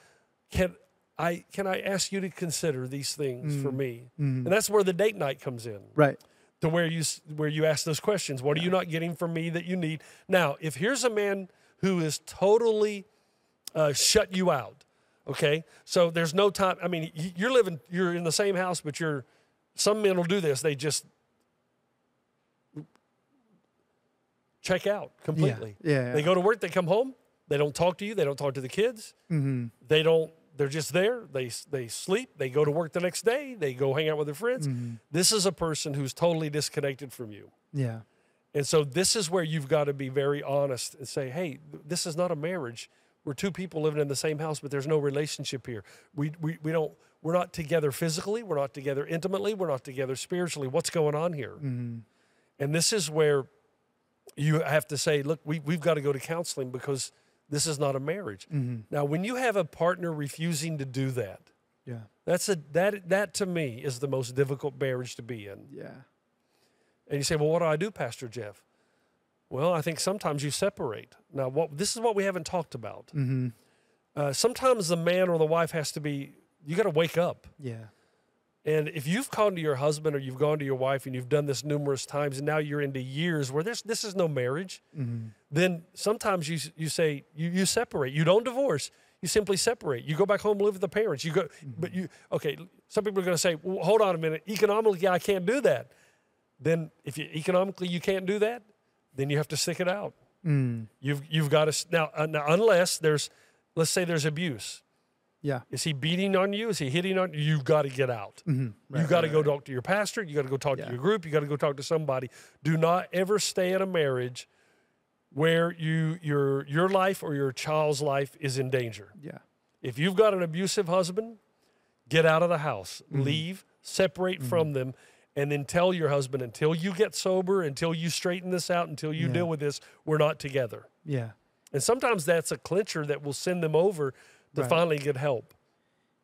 can I can I ask you to consider these things Mm. for me? And that's where the date night comes in Right. to where you where you ask those questions. What are you not getting from me that you need? Now, if here's a man who is totally uh, shut you out, okay, so there's no time. I mean, you're living, you're in the same house, but you're. Some men will do this. They just check out completely. Yeah. yeah. They go to work. They come home. They don't talk to you. They don't talk to the kids. Mm-hmm. They don't. They're just there. They they sleep. They go to work the next day. They go hang out with their friends. Mm-hmm. This is a person who's totally disconnected from you. Yeah. And so this is where you've got to be very honest and say, "Hey, this is not a marriage. We're two people living in the same house, but there's no relationship here. We we, we don't. We're not together physically. We're not together intimately. We're not together spiritually. What's going on here?" Mm-hmm. And this is where you have to say, "Look, we we've got to go to counseling because this is not a marriage." Mm-hmm. Now, when you have a partner refusing to do that, Yeah. that's a that that to me is the most difficult marriage to be in. Yeah. And you say, well, what do I do, Pastor Jeff? Well, I think sometimes you separate. Now, what this is what we haven't talked about. Mm-hmm. Uh, sometimes the man or the wife has to be. You got to wake up. Yeah. And if you've gone to your husband or you've gone to your wife and you've done this numerous times, and now you're into years where there's this is no marriage, Mm-hmm. then sometimes you you say you you separate. You don't divorce. You simply separate. You go back home, live with the parents. You go, but you okay. Some people are going to say, well, "Hold on a minute. Economically, I can't do that." Then, if you economically you can't do that, then you have to stick it out. Mm. You've you've got to now, uh, now unless there's, let's say there's abuse. Yeah. Is he beating on you? Is he hitting on you? You've got to get out. Mm-hmm. you got to go talk to your pastor. You got to go talk Yeah. to your group. You got to go talk to somebody. Do not ever stay in a marriage where you your your life or your child's life is in danger. Yeah. If you've got an abusive husband, get out of the house. Mm-hmm. Leave, separate from them, and then tell your husband until you get sober, until you straighten this out, until you Yeah. deal with this, we're not together. Yeah. And sometimes that's a clincher that will send them over to Right. finally get help.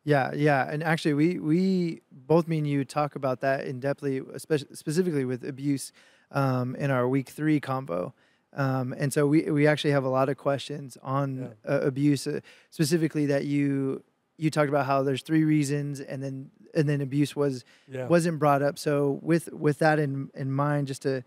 Yeah, yeah, and actually, we we both me and you talk about that in depthly, especially specifically with abuse, um, in our week three combo, um, and so we we actually have a lot of questions on uh, abuse, uh, specifically that you you talked about how there's three reasons, and then and then abuse was Yeah. wasn't brought up. So with with that in in mind, just to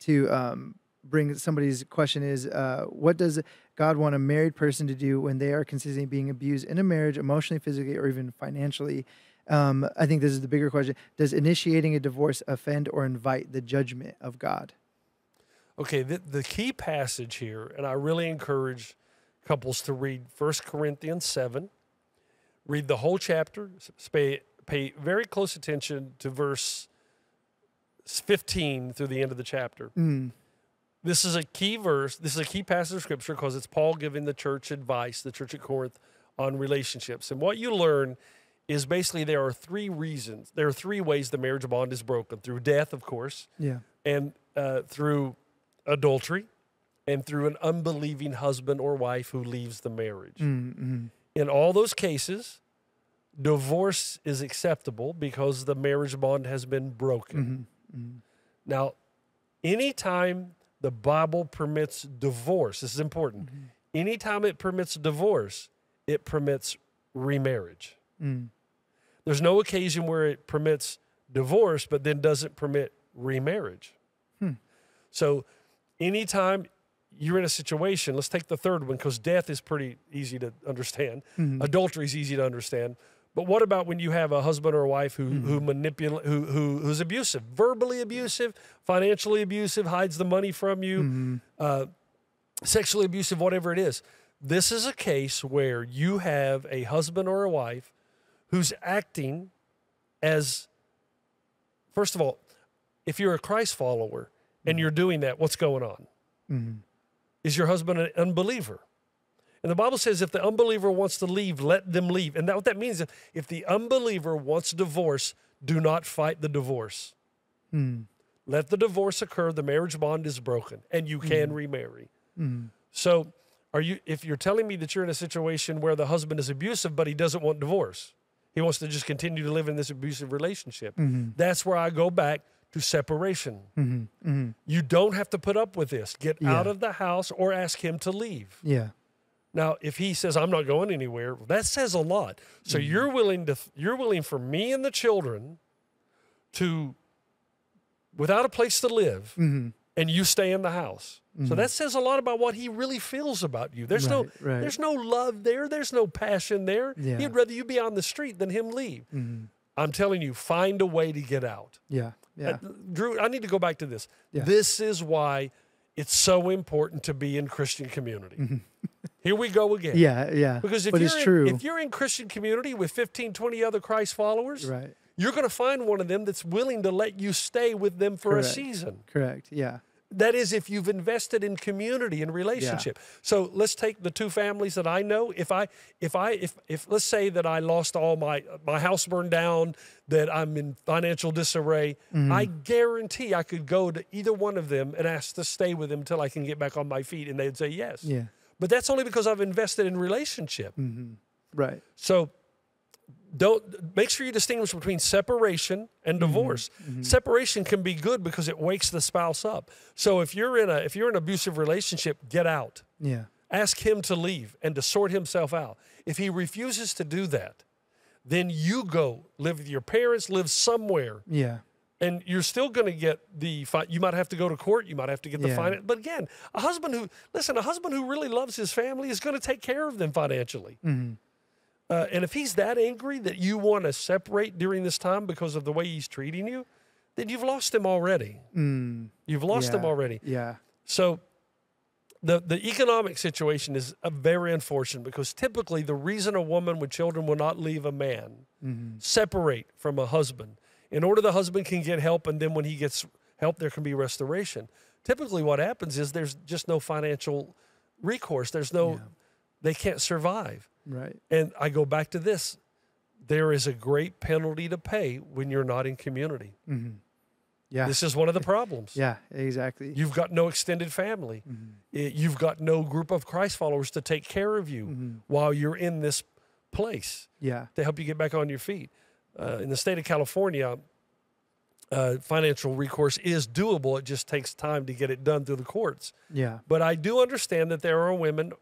to um, bring somebody's question is, uh, what does God want a married person to do when they are consistently being abused in a marriage, emotionally, physically, or even financially? Um, I think this is the bigger question. Does initiating a divorce offend or invite the judgment of God? Okay, the, the key passage here, and I really encourage couples to read 1 Corinthians 7, read the whole chapter, pay, pay very close attention to verse 15 through the end of the chapter. Mm, This is a key verse, this is a key passage of scripture because it's Paul giving the church advice, the church at Corinth, on relationships. And what you learn is basically there are three reasons, there are three ways the marriage bond is broken through death, of course yeah. and uh, through adultery and through an unbelieving husband or wife who leaves the marriage. Mm, mm, In all those cases, divorce is acceptable because the marriage bond has been broken. mm, mm, Now, anytime the Bible permits divorce, this is important. Anytime it permits divorce, it permits remarriage. mm, There's no occasion where it permits divorce, but then doesn't permit remarriage. Hmm. So, anytime you're in a situation, let's take the third one because death is pretty easy to understand. Mhm. Adultery is easy to understand. But what about when you have a husband or a wife who who Mm-hmm. manipulate who, who who's abusive, verbally abusive, financially abusive, hides the money from you, Mhm. uh, sexually abusive, whatever it is. This is a case where you have a husband or a wife who's acting as, first of all, if you're a Christ follower and you're doing that, what's going on? Mm -hmm. Is your husband an unbeliever? And the Bible says if the unbeliever wants to leave, let them leave. And that, what that means is if the unbeliever wants divorce, do not fight the divorce. Mm, Let the divorce occur. The marriage bond is broken, and you can remarry. mm. So, are you? If you're telling me that you're in a situation where the husband is abusive, but he doesn't want divorce, He wants to just continue to live in this abusive relationship. That's where I go back to separation. You don't have to put up with this. Get out of the house or ask him to leave. Yeah. Now, if he says I'm not going anywhere, that says a lot. So Mm-hmm. you're willing to you're willing for me and the children to without a place to live Mm-hmm. and you stay in the house. So that says a lot about what he really feels about you. There's no Right, right. there's no love there, there's no passion there. Yeah. He'd rather you be on the street than him leave. Mm-hmm. I'm telling you, find a way to get out. Yeah. Yeah. Uh, Dru, I need to go back to this. Yeah. This is why it's so important to be in Christian community. Here we go again. Mm-hmm. yeah. Yeah. Because if but you're it's in, true. if you're in Christian community with 15, 20 other Christ followers, right. you're going to find one of them that's willing to let you stay with them for Correct. a season. Correct. Yeah. That is if you've invested in community and relationship. So let's take the two families that I know. If I if I if if let's say that I lost all my my house burned down, that I'm in financial disarray, Mm-hmm. I guarantee I could go to either one of them and ask to stay with them until I can get back on my feet and they'd say yes. Yeah. But that's only because I've invested in relationship. Right. So don't make sure you distinguish between separation and divorce. Separation can be good because it wakes the spouse up. So if you're in a if you're in an abusive relationship, get out. Yeah. Ask him to leave and to sort himself out. If he refuses to do that, then you go live with your parents, live somewhere, Yeah. and you're still going to get the. Fi- you might have to go to court. You might have to get the Yeah. finance. But again, a husband who listen, a husband who really loves his family is going to take care of them financially. Mm-hmm. Uh, and if he's that angry that you want to separate during this time because of the way he's treating you, then you've lost him already. You've lost him Mm. Already. Yeah. So the the economic situation is uh, very unfortunate because typically the reason a woman with children will not leave a man separate from a husband in order the husband can get help and then when he gets help there can be restoration. Typically what happens is there's just no financial recourse. There's no they can't survive. Right. And I go back to this. There is a great penalty to pay when you're not in community. Yeah. This is one of the problems. yeah. Exactly. You've got no extended family. Mm-hmm. I- You've got no group of Christ followers to take care of you Mm-hmm. while you're in this place yeah. to help you get back on your feet. Uh, in the state of California, uh, financial recourse is doable. It just takes time to get it done through the courts. Yeah. But I do understand that there are women,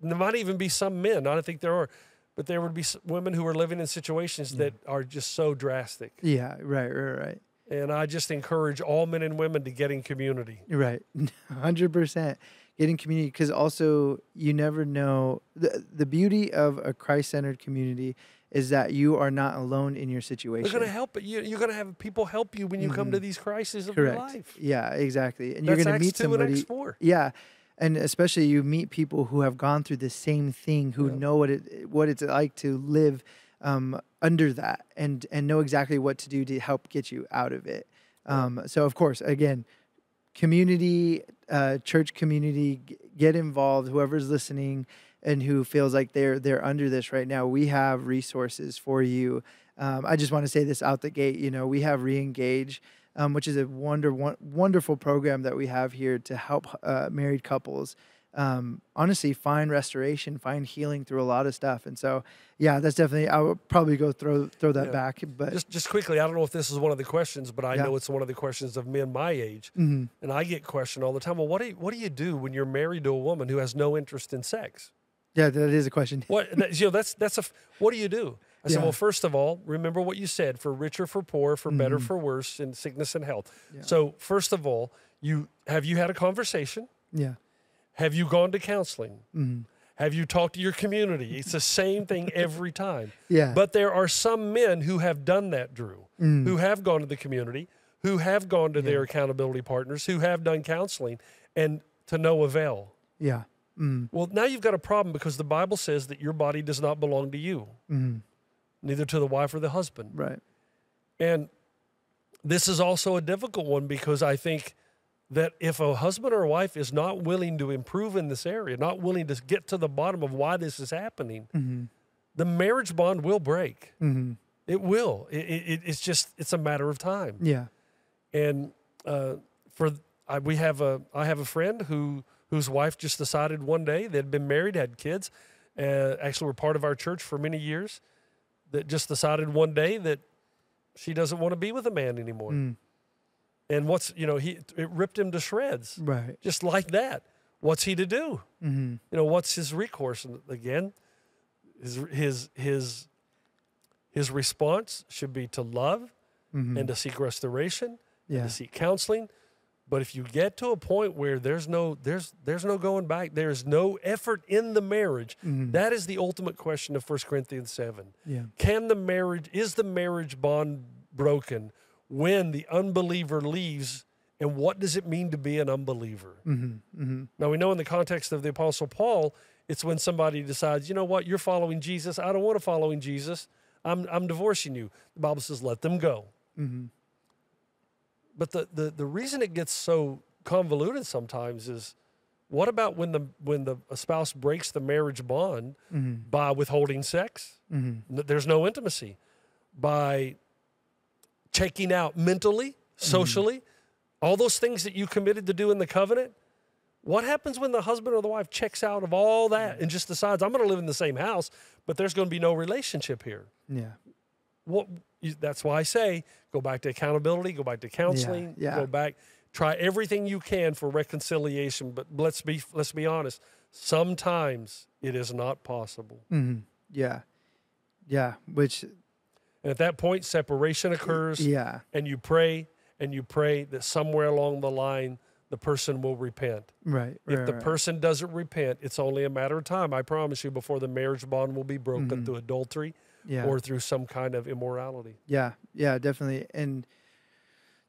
there might even be some men, I don't think there are, but there would be women who are living in situations that are just so drastic. Yeah. Right. Right. Right. And I just encourage all men and women to get in community. Right. Hundred percent. Get in community because also you never know the the beauty of a Christ centered community is that you are not alone in your situation. They're situation. going to help you. You're going to have people help you when you come to these crises of your Mm-hmm. Life. Yeah. Exactly. And That's you're going to meet 2 and somebody. Acts 4. Yeah. And especially you meet people who have gone through the same thing, who Yeah. know what it what it's like to live um, under that, and and know exactly what to do to help get you out of it. Um, so of course, again, community, uh, church community, g- get involved. Whoever's listening and who feels like they're they're under this right now, we have resources for you. Um, I just want to say this out the gate. You know, we have Reengage, um, which is a wonder wonderful program that we have here to help uh, married couples. Um, honestly, find restoration, find healing through a lot of stuff, and so yeah, that's definitely. I would probably go throw throw that Yeah. back, but Just, just quickly, I don't know if this is one of the questions, but I Yeah. know it's one of the questions of men my age, Mhm. and I get questioned all the time. Well, what do you, what do you do when you're married to a woman who has no interest in sex? yeah, that is a question. What you know? That's that's a. What do you do? I said, Yeah. well, first of all, remember what you said: for richer, for poor, for better, Mm-hmm. for worse, in sickness and health. So, first of all, you have you had a conversation? Yeah, Have you gone to counseling? Mm-hmm. Have you talked to your community? It's the same thing every time. Yeah. But there are some men who have done that, Dru, Mm. who have gone to the community, who have gone to their accountability partners, who have done counseling, and to no avail. yeah, mm. Well, now you've got a problem because the Bible says that your body does not belong to you, Mm-hmm. Neither to the wife or the husband. right. And this is also a difficult one because I think that if a husband or a wife is not willing to improve in this area, not willing to get to the bottom of why this is happening, Mm-hmm. the marriage bond will break. Mm-hmm. It will. It, it, it's just it's a matter of time. Yeah, And uh, for I, we have a I have a friend who whose wife just decided one day they'd been married, had kids, uh, actually were part of our church for many years, that just decided one day that she doesn't want to be with a man anymore. Mm. And what's you know he it ripped him to shreds Right. just like that. What's he to do? Mm-hmm. You know what's his recourse? And again, his his his his response should be to love Mm-hmm. and to seek restoration yeah. to seek counseling. But if you get to a point where there's no there's there's no going back, there's no effort in the marriage, Mhm. that is the ultimate question of 1 Corinthians 7. Yeah. Can the marriage is the marriage bond broken when the unbeliever leaves and what does it mean to be an unbeliever? Mm-hmm. Mm-hmm. Now we know in the context of the apostle Paul, it's when somebody decides, you know what, you're following Jesus, I don't want to follow in Jesus. I'm I'm divorcing you. The Bible says let them go. Mm-hmm. But the, the, the reason it gets so convoluted sometimes is what about when the when the a spouse breaks the marriage bond Mm-hmm. by withholding sex? Mm-hmm. There's no intimacy. By checking out mentally, socially, all those things that you committed to do in the covenant. What happens when the husband or the wife checks out of all that and just decides, I'm going to live in the same house, but there's going to be no relationship here? Yeah. what that's why I say go back to accountability, go back to counseling, yeah. go back, try everything you can for reconciliation. But let's be let's be honest. Sometimes it is not possible, Mm-hmm. Yeah. Yeah. Which. and at that point, separation occurs, Yeah. and you pray and you pray that somewhere along the line the person will repent. Right. If right, the right. person doesn't repent, it's only a matter of time. I promise you, before the marriage bond will be broken Mhm. through adultery Yeah. or through some kind of immorality. Yeah, yeah, definitely. And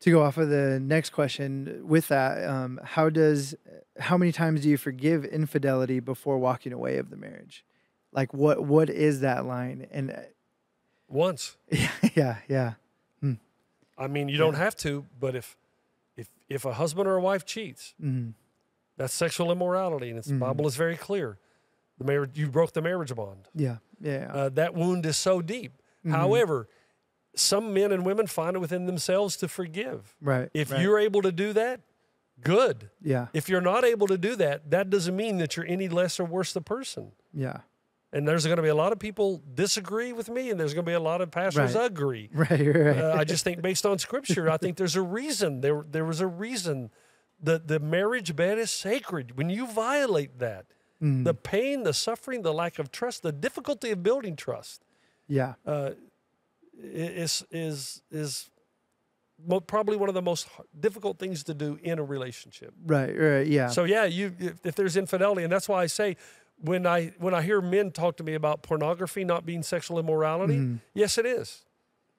to go off of the next question with that, um, how does how many times do you forgive infidelity before walking away of the marriage? Like what what is that line? And uh, Once. yeah, yeah, yeah. I mean, you don't have to, but if if if a husband or a wife cheats, hmm that's sexual immorality, and it's, the Mhm. Bible is very clear. The marriage you broke the marriage bond. Yeah, yeah. Uh, that wound is so deep. Mhm. However, some men and women find it within themselves to forgive. right. If right. you're able to do that, good. yeah, If you're not able to do that, that doesn't mean that you're any less or worse the person. yeah, And there's going to be a lot of people disagree with me, and there's going to be a lot of pastors Right. agree. right, right. Uh, I just think based on scripture, I think there's a reason. There, there was a reason. The, the marriage bed is sacred. When you violate that, Mm, the pain, the suffering, the lack of trust, the difficulty of building trust yeah, uh, is, is, is probably one of the most difficult things to do in a relationship. right, right, yeah, So yeah, you if, if there's infidelity, and that's why I say when I when I hear men talk to me about pornography not being sexual immorality, Mhm. yes, it is.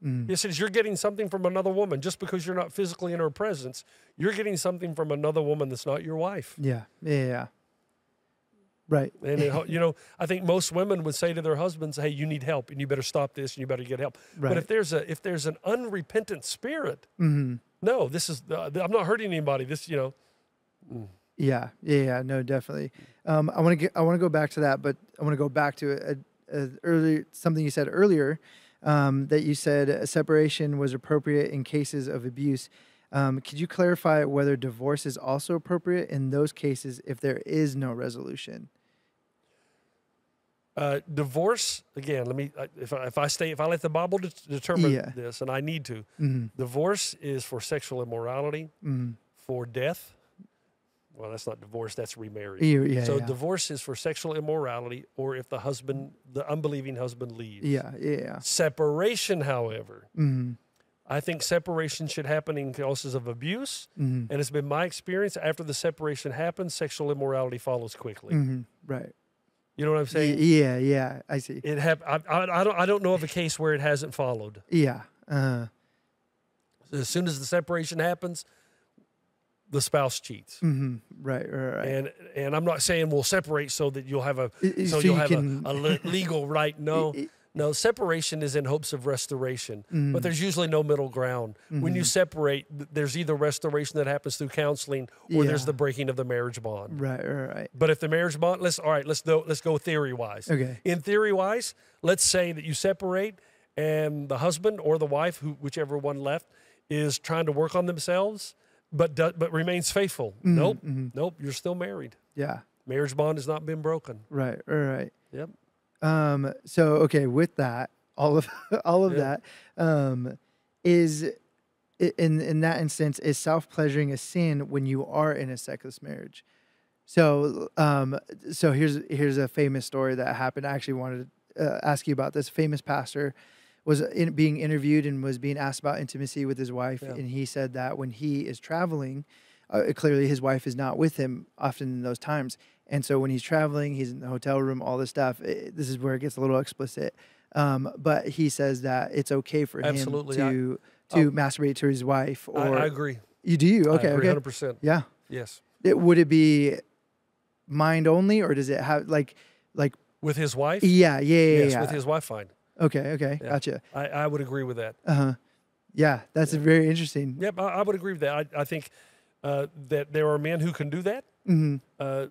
Mm, Yes, it is. You're getting something from another woman just because you're not physically in her presence. You're getting something from another woman that's not your wife. yeah, yeah, yeah. Right. And it, you know, I think most women would say to their husbands, "Hey, you need help, and you better stop this, and you better get help." Right. But if there's a if there's an unrepentant spirit, hmm no, this is uh, I'm not hurting anybody. This, you know, Yeah, yeah, yeah. No, definitely. Um, I want to get. I want to go back to that, but I want to go back to a, a earlier something you said earlier. Um, that you said a separation was appropriate in cases of abuse. Um, could you clarify whether divorce is also appropriate in those cases if there is no resolution? Uh, divorce again. Let me if I, if I stay if I let the Bible de- determine Yeah. this, and I need to. Mm-hmm. Divorce is for sexual immorality, Mm-hmm. for death. Well, that's not divorce. That's remarriage. Yeah, so yeah. divorce is for sexual immorality or if the husband, the unbelieving husband leaves. yeah, yeah. Separation, however, Mm-hmm. I think separation should happen in cases of abuse. Mm-hmm. And it's been my experience after the separation happens, sexual immorality follows quickly. Mm-hmm. Right. You know what I'm saying? Yeah, yeah. I see. It hap- I, I, I, don't, I don't know of a case where it hasn't followed. Yeah. Uh, As soon as the separation happens, the spouse cheats. mm-hmm. Right. Right. Right. And and I'm not saying we'll separate so that you'll have a so, so you'll you have can- a, a legal right. No, no. Separation is in hopes of restoration, Mhm. but there's usually no middle ground. When you Mhm. separate, there's either restoration that happens through counseling or there's the breaking of the marriage bond. Right. Right. Right. But if the marriage bond, let's all right, let's go let's go theory wise. Okay. In theory wise, let's say that you separate and the husband or the wife, who whichever one left, is trying to work on themselves, but do, but remains faithful. Mhm, Nope, mhm. nope, you're still married. Yeah. Marriage bond has not been broken. Right. Right. Right. Yep. Um, so okay, with that, all of all of Yeah. that um, is in in that instance is self pleasuring a sin when you are in a sexless marriage. So um, so here's here's a famous story that happened. I actually wanted to uh, ask you about this. Famous pastor was in, being interviewed and was being asked about intimacy with his wife, Yeah. and he said that when he is traveling, uh, clearly his wife is not with him often in those times. And so when he's traveling, he's in the hotel room, all this stuff. eh, this is where it gets a little explicit. Um, but he says that it's okay for Absolutely. him I- to to oh. masturbate to his wife. Or I agree. you do you okay I agree okay 100%. yeah. Yes. It, would it be mind only or does it have like like With his wife? yeah yeah yeah, yes, yeah. with his wife, fine. okay okay Yeah. gotcha I, I would agree with that. uh huh yeah that's very interesting Yep, I, I would agree with that. I, I think uh, that there are men who can do that mm-hmm. uh,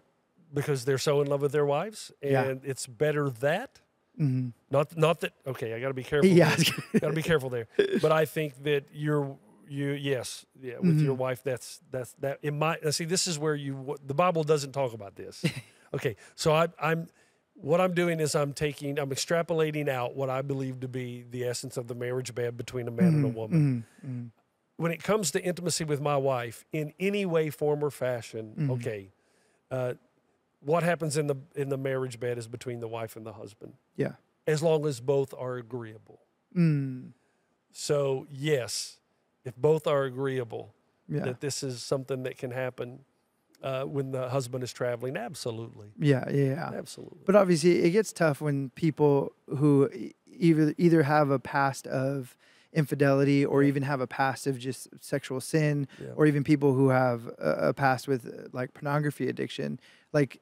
because they're so in love with their wives, and Yeah. it's better that. Mm-hmm. Not, not that. Okay, I got to be careful. yeah got to be careful there. But I think that you're you yes yeah with your Mhm. wife that's that's that in my now see this is where you the Bible doesn't talk about this. okay, so I, I'm what I'm doing is I'm taking I'm extrapolating out what I believe to be the essence of the marriage bed between a man and a woman. mm-hmm. When it comes to intimacy with my wife in any way, form, or fashion, Mhm. okay. Uh, what happens in the in the marriage bed is between the wife and the husband. Yeah. As long as both are agreeable. mm, So yes, if both are agreeable yeah that this is something that can happen uh, when the husband is traveling, absolutely, yeah yeah absolutely. But obviously, it gets tough when people who either either have a past of infidelity or Yeah. even have a past of just sexual sin, Yeah. or even people who have a, a past with uh, like pornography addiction. Like,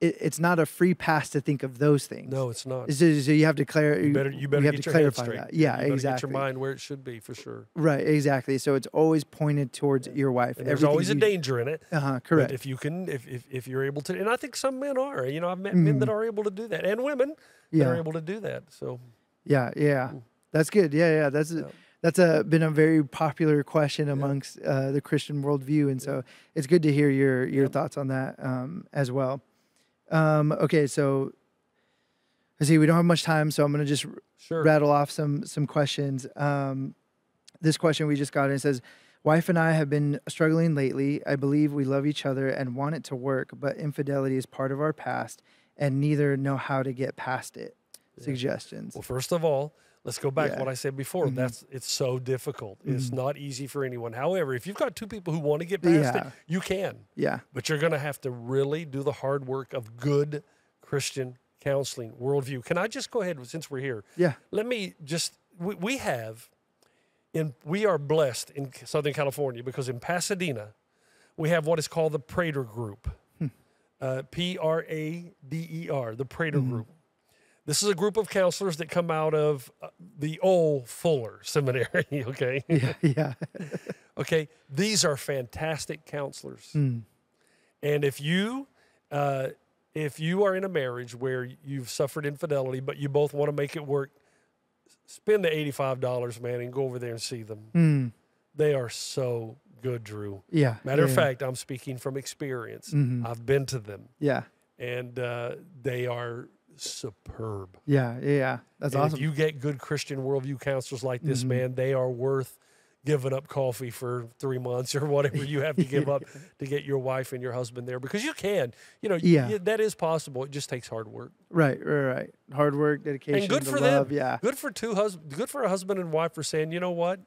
it, it's not a free pass to think of those things. no, it's not. So, so you have to clar- You better you better have get to clarify straight. that. Yeah, you exactly. Get your mind where it should be for sure. Right, exactly. So it's always pointed towards your wife. And there's Everything always a danger in it. Uh-huh, But correct. if you can, if, if if you're able to, and I think some men are. You know, I've met men that Mhm. are able to do that, and women that are able to do that. So yeah, yeah. Mm. That's good. Yeah, yeah. That's Yeah. that's a been a very popular question amongst uh, the Christian worldview, and so it's good to hear your your Yeah. thoughts on that um, as well. Um, okay, so I see we don't have much time, so I'm gonna just sure. rattle off some some questions. Um, this question we just got in says, "Wife and I have been struggling lately. I believe we love each other and want it to work, but infidelity is part of our past, and neither know how to get past it." Yeah. Suggestions. Well, first of all, let's go back Yeah. to what I said before. Mhm. That's it's so difficult. It's Mhm. not easy for anyone. However, if you've got two people who want to get past Yeah. it, you can. Yeah. But you're going to have to really do the hard work of good Christian counseling worldview. Can I just go ahead since we're here? Yeah. Let me just we, we have in we are blessed in Southern California because in Pasadena we have what is called the Prader Group. Hmm. Uh, P R A D E R, the Prader Mhm. Group. This is a group of counselors that come out of uh, the old Fuller Seminary. Okay. Yeah. Yeah. okay. These are fantastic counselors. Mm. And if you, uh, if you are in a marriage where you've suffered infidelity, but you both want to make it work, spend the eighty-five dollars, man, and go over there and see them. Mm. They are so good, Dru. Yeah. Matter of yeah. fact, I'm speaking from experience. Mhm. I've been to them, Yeah. and uh, they are superb. Yeah. Yeah. That's and awesome. If you get good Christian worldview counselors like this, Mhm. man, they are worth giving up coffee for three months or whatever you have to give up to get your wife and your husband there because you can. You know, Yeah. y- that is possible. It just takes hard work. right. Right. Right. Hard work, dedication, and good for love. them. Yeah. Good for two husbands. Good for a husband and wife for saying, you know what,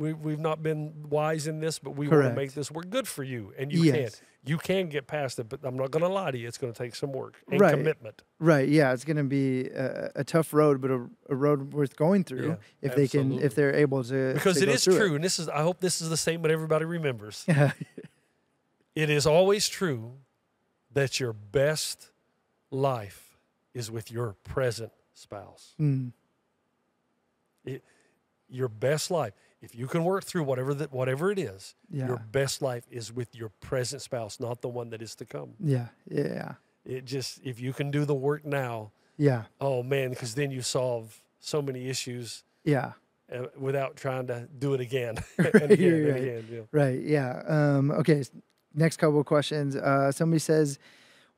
we we've not been wise in this, but we want to make this work. Good for you, and you Yes. can. You can get past it, but I'm not going to lie to you. It's going to take some work and Right. commitment. Right. Yeah. It's gonna be a, a tough road, but a, a road worth going through Yeah, if they can, if they're able to. Because to it is true, and this is. I hope this is the same. statement everybody remembers. It is always true that your best life is with your present spouse. Mm. Your best life, if you can work through whatever that whatever it is, Yeah. your best life is with your present spouse, not the one that is to come. Yeah. Yeah. It just if you can do the work now, Yeah. oh man, because then you solve so many issues Yeah. uh, without trying to do it again Right, and again and right. again. Yeah. Right. Yeah. Um, okay. Next couple of questions. Uh, somebody says,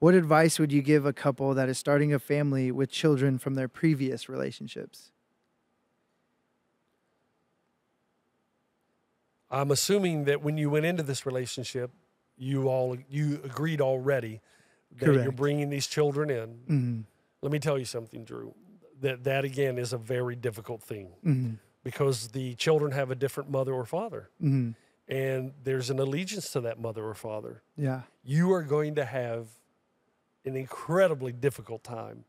What advice would you give a couple that is starting a family with children from their previous relationships? I'm assuming that when you went into this relationship, you all you agreed already that you're bringing these children in. Mm-hmm. Let me tell you something, Dru. That that again is a very difficult thing Mm-hmm. because the children have a different mother or father, Mm-hmm. and there's an allegiance to that mother or father. Yeah. You are going to have an incredibly difficult time.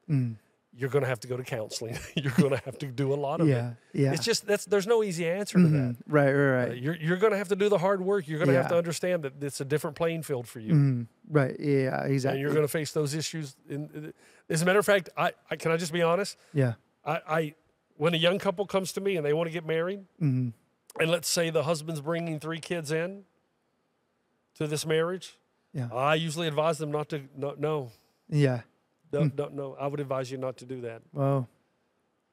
You're going to have to go to counseling. you're going to have to do a lot of it. Yeah. Yeah. It's just that's there's no easy answer to that. Mhm. Right. Right. Uh, Right. you're you're going to have to do the hard work. You're going to have to understand that it's a different playing field for you, Mhm. Right. Yeah. Exactly. and you're going to face those issues. In, as a matter of fact, I, I can I just be honest. Yeah. I, I when a young couple comes to me and they want to get married, Mm-hmm. and let's say the husband's bringing three kids in to this marriage, Yeah. I usually advise them not to. No, no, Yeah. Don't, don't, no. I would advise you not to do that. Well.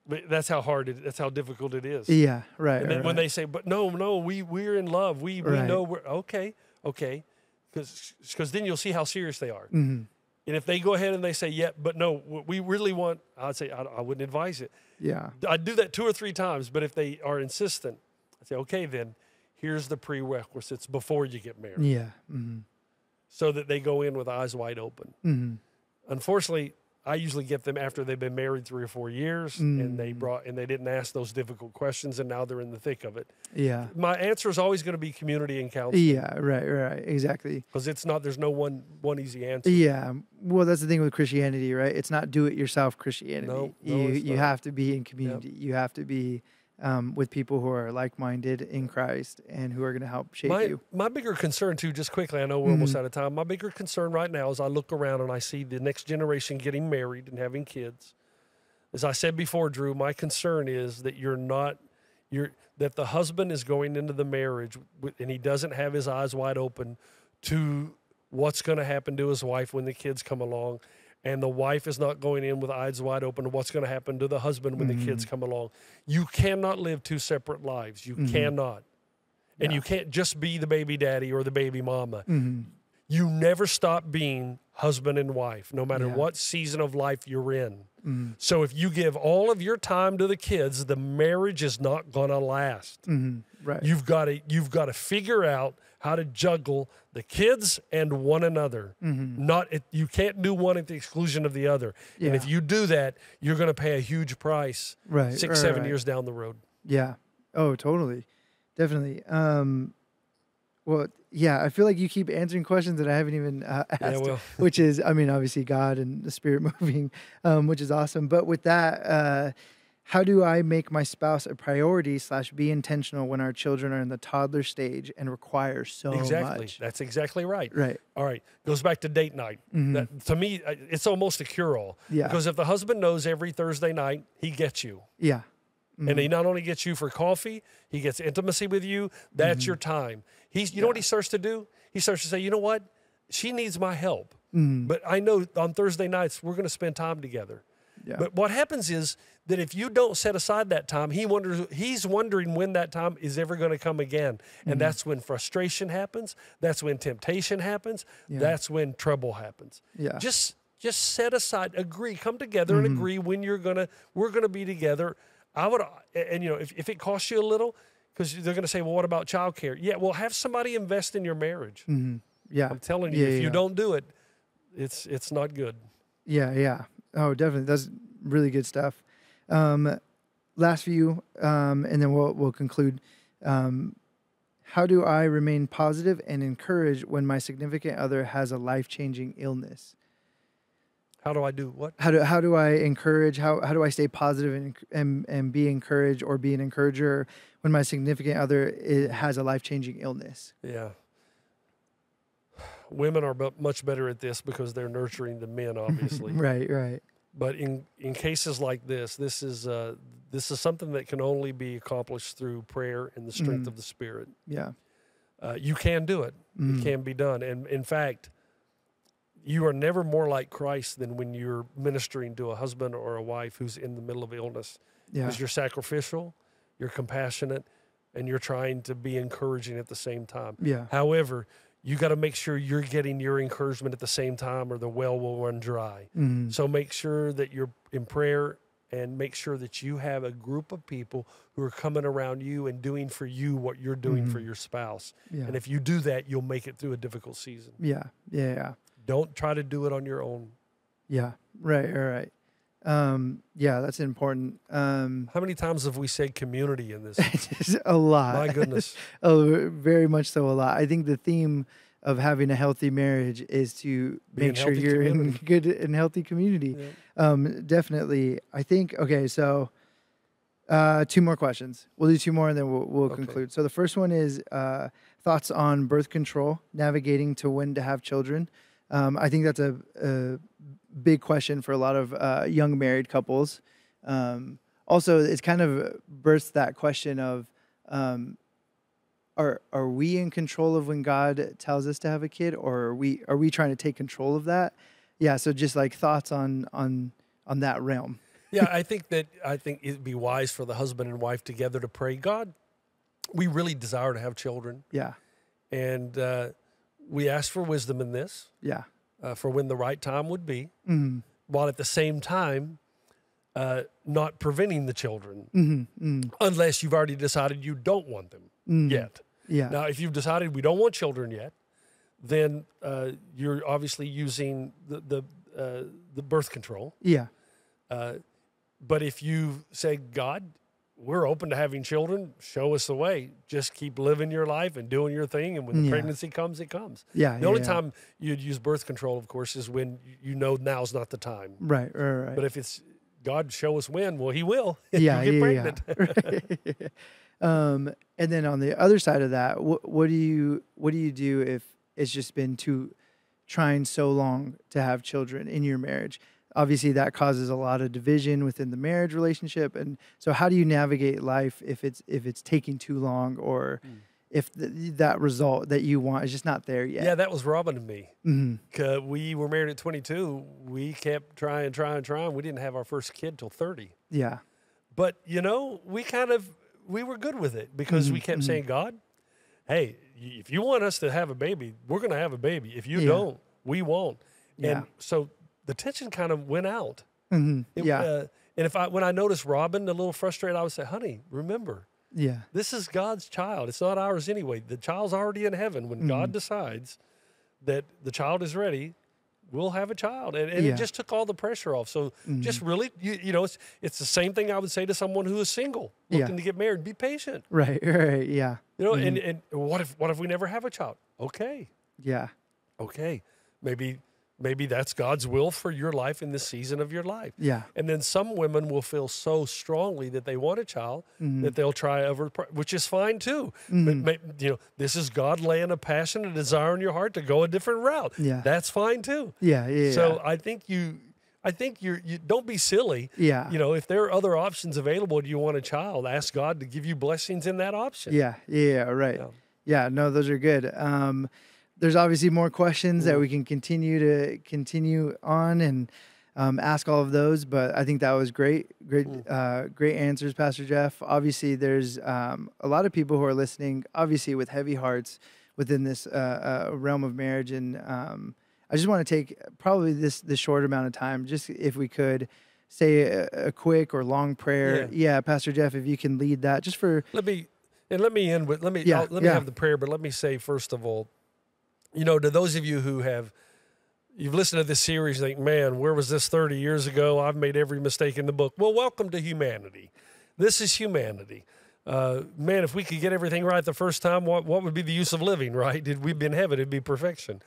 But that's how hard it. That's how difficult it is. Yeah. Right. And then right, when they say, "But no, no, we we're in love. We we Right. know we're okay, okay," because then you'll see how serious they are. Mhm. And if they go ahead and they say, "Yeah, but no, we really want," I'd say I, I wouldn't advise it. Yeah. I'd do that two or three times. But if they are insistent, I'd say, "Okay, then here's the prerequisites before you get married," Yeah. Mm-hmm. so that they go in with eyes wide open. Mm-hmm. Unfortunately. I usually get them after they've been married three or four years, and they Mm. brought and they didn't ask those difficult questions, and now they're in the thick of it. Yeah. My answer is always going to be community and counseling. Yeah. Right. Right. Exactly. because it's not there's no one one easy answer Yeah. Well, that's the thing with Christianity, right? It's not do it yourself Christianity. No, you no, it's you have to be in community. You have to be um, with people who are like minded in Christ and who are going to help shape my you. my bigger concern too just quickly i know we're almost Mhm. out of time my bigger concern right now is i look around and i see the next generation getting married and having kids as i said before Dru my concern is that you're not you're that the husband is going into the marriage and he doesn't have his eyes wide open to what's going to happen to his wife when the kids come along and the wife is not going in with eyes wide open to what's going to happen to the husband when the kids come along. You cannot live two separate lives. You cannot. And Yeah. you can't just be the baby daddy or the baby mama. Hmm you never stop being husband and wife no matter Yeah. what season of life you're in. Hmm so if you give all of your time to the kids the marriage is not going to last. Hmm Right. You've got to you've got to figure out how to juggle the kids and one another. Mm-hmm. Not it, you can't do one at the exclusion of the other. And if you do that, you're going to pay a huge price right. six, right, seven right. years down the road. Yeah. Oh, totally. Definitely. Um, well, yeah, I feel like you keep answering questions that I haven't even uh, asked, Yeah, which is, I mean, obviously God and the Spirit moving, um, which is awesome. But with that, uh, how do I make my spouse a priority slash be intentional when our children are in the toddler stage and require so much? exactly. much? That's exactly right. Right. All right, goes back to date night. Mhm. That, to me, it's almost a cure-all. Yeah. Because if the husband knows every Thursday night he gets you, Yeah. and he not only gets you for coffee, he gets intimacy with you. That's Mm-hmm. your time. He's, you know what he starts to do? He starts to say, you know what? She needs my help. Mm-hmm. But I know on Thursday nights we're going to spend time together. Yeah. But what happens is that if you don't set aside that time, he wonders he's wondering when that time is ever going to come again. And Mm-hmm. that's when frustration happens, that's when temptation happens, that's when trouble happens. Yeah. Just just set aside, agree, come together and agree when you're going to we're going to be together. I would and you know, if, if it costs you a little because they're going to say, "Well, what about childcare?" Yeah, well, have somebody invest in your marriage. hmm Yeah. I'm telling you, Yeah, if you don't do it, it's it's not good. Yeah, yeah. Oh, definitely. That's really good stuff. Um, last few, um, and then we'll we'll conclude. Um, how do I remain positive and encouraged when my significant other has a life changing illness? How do I do what? How do how do I encourage? How how do I stay positive and and and be encouraged or be an encourager when my significant other i has a life changing illness? Yeah. Women are much better at this because they're nurturing the men, obviously. Right, right. but in, in cases like this, this is uh, this is something that can only be accomplished through prayer and the strength Mhm. of the Spirit. Yeah. Uh, you can do it. Mhm. It can be done. And in fact, you are never more like Christ than when you're ministering to a husband or a wife who's in the middle of illness. Yeah. Because you're sacrificial, you're compassionate, and you're trying to be encouraging at the same time. Yeah. However, you got to make sure you're getting your encouragement at the same time or the well will run dry. Mhm. So make sure that you're in prayer and make sure that you have a group of people who are coming around you and doing for you what you're doing for your spouse. Yeah. And if you do that, you'll make it through a difficult season. yeah. Yeah. Yeah. Don't try to do it on your own. Yeah. Right. Right. Right. Um, yeah, that's important. Um, How many times have we said community in this? a lot. My goodness. Oh, very much so. A lot. I think the theme of having a healthy marriage is to Be make sure you're in good and healthy community. Yeah. Um, definitely. I think. Okay, so uh, two more questions. We'll do two more, and then we'll, we'll Okay. conclude. So the first one is uh, thoughts on birth control, navigating to when to have children. Um, I think that's a, a big question for a lot of uh, young married couples. Um, also, it's kind of births that question of. Um, are, are we in control of when God tells us to have a kid, or are we are we trying to take control of that? Yeah. So just like thoughts on on on that realm. yeah, I think that I think it'd be wise for the husband and wife together to pray, God, we really desire to have children, Yeah. and uh, we ask for wisdom in this, Yeah. Uh, for when the right time would be, Mm. while at the same time uh, not preventing the children, Mm. Mm. unless you've already decided you don't want them Mm. yet. Yeah. Now, if you've decided we don't want children yet, then uh, you're obviously using the the, uh, the birth control. Yeah. Uh, but if you say, God, we're open to having children, show us the way. Just keep living your life and doing your thing. And when the Yeah. pregnancy comes, it comes. Yeah. The yeah, only yeah. time you'd use birth control, of course, is when you know now's not the time. Right. Right. Right. But if it's God, show us when, well, He will. yeah. you get yeah. pregnant. Yeah. um, and then on the other side of that, what what do you what do you do if it's just been too trying so long to have children in your marriage? Obviously, that causes a lot of division within the marriage relationship. And so, how do you navigate life if it's if it's taking too long, or Mm. if the, that result that you want is just not there yet? yeah, that was Robin and me. hmm 'Cause we were married at 22. We kept trying, trying, trying. We didn't have our first kid till 30. Yeah. But you know, we kind of we were good with it because we Mhm, kept mhm. saying, God, hey, if you want us to have a baby, we're going to have a baby. If you Yeah. don't, we won't. Yeah. And so the tension kind of went out. hmm It- yeah. uh, and if I when I noticed Robin a little frustrated, I would say, honey, remember, yeah. this is God's child. It's not ours anyway. The child's already in heaven. When Mm-hmm. God decides that the child is ready, we'll have a child. And, and Yeah. Mm-hmm. it just took all the pressure off. So just really, you, you know, it's, it's the same thing I would say to someone who is single, Yeah. looking to get married. Be patient. Right. Right. Yeah. You know, and, Mm-hmm. and what if what if we never have a child? Okay. Yeah. Okay. Maybe maybe that's God's will for your life in this season of your life. Yeah. And then some women will feel so strongly that they want a child Mm-hmm. that they'll try over, which is fine too. But you know, this is God laying a passion, a desire in your heart to go a different route. Yeah. that's fine too. Yeah. Yeah. So I think you, I think you're, you don't be silly. Yeah. You know, if there are other options available, do you want a child? Ask God to give you blessings in that option. Yeah, yeah, right. Yeah. Yeah, no, those are good. Um, there's obviously more questions that we can continue to continue on and um, ask all of those, but I think that was great, great, uh, great answers, Pastor Jeff. Obviously, there's um, a lot of people who are listening, obviously with heavy hearts within this uh, uh, realm of marriage, and um, I just want to take probably this this short amount of time, just if we could say a, a quick or long prayer. Yeah. yeah, Pastor Jeff, if you can lead that, just for Let me and let me end with let me Yeah, I'll- let me have the prayer, but let me say first of all, you know, to those of you who have you've listened to this series, think, man, where was this 30 years ago? I've made every mistake in the book. Well, welcome to humanity. This is humanity. Uh, man, if we could get everything right the first time, what, what would be the use of living, right? Did we be in heaven? It'd be perfection.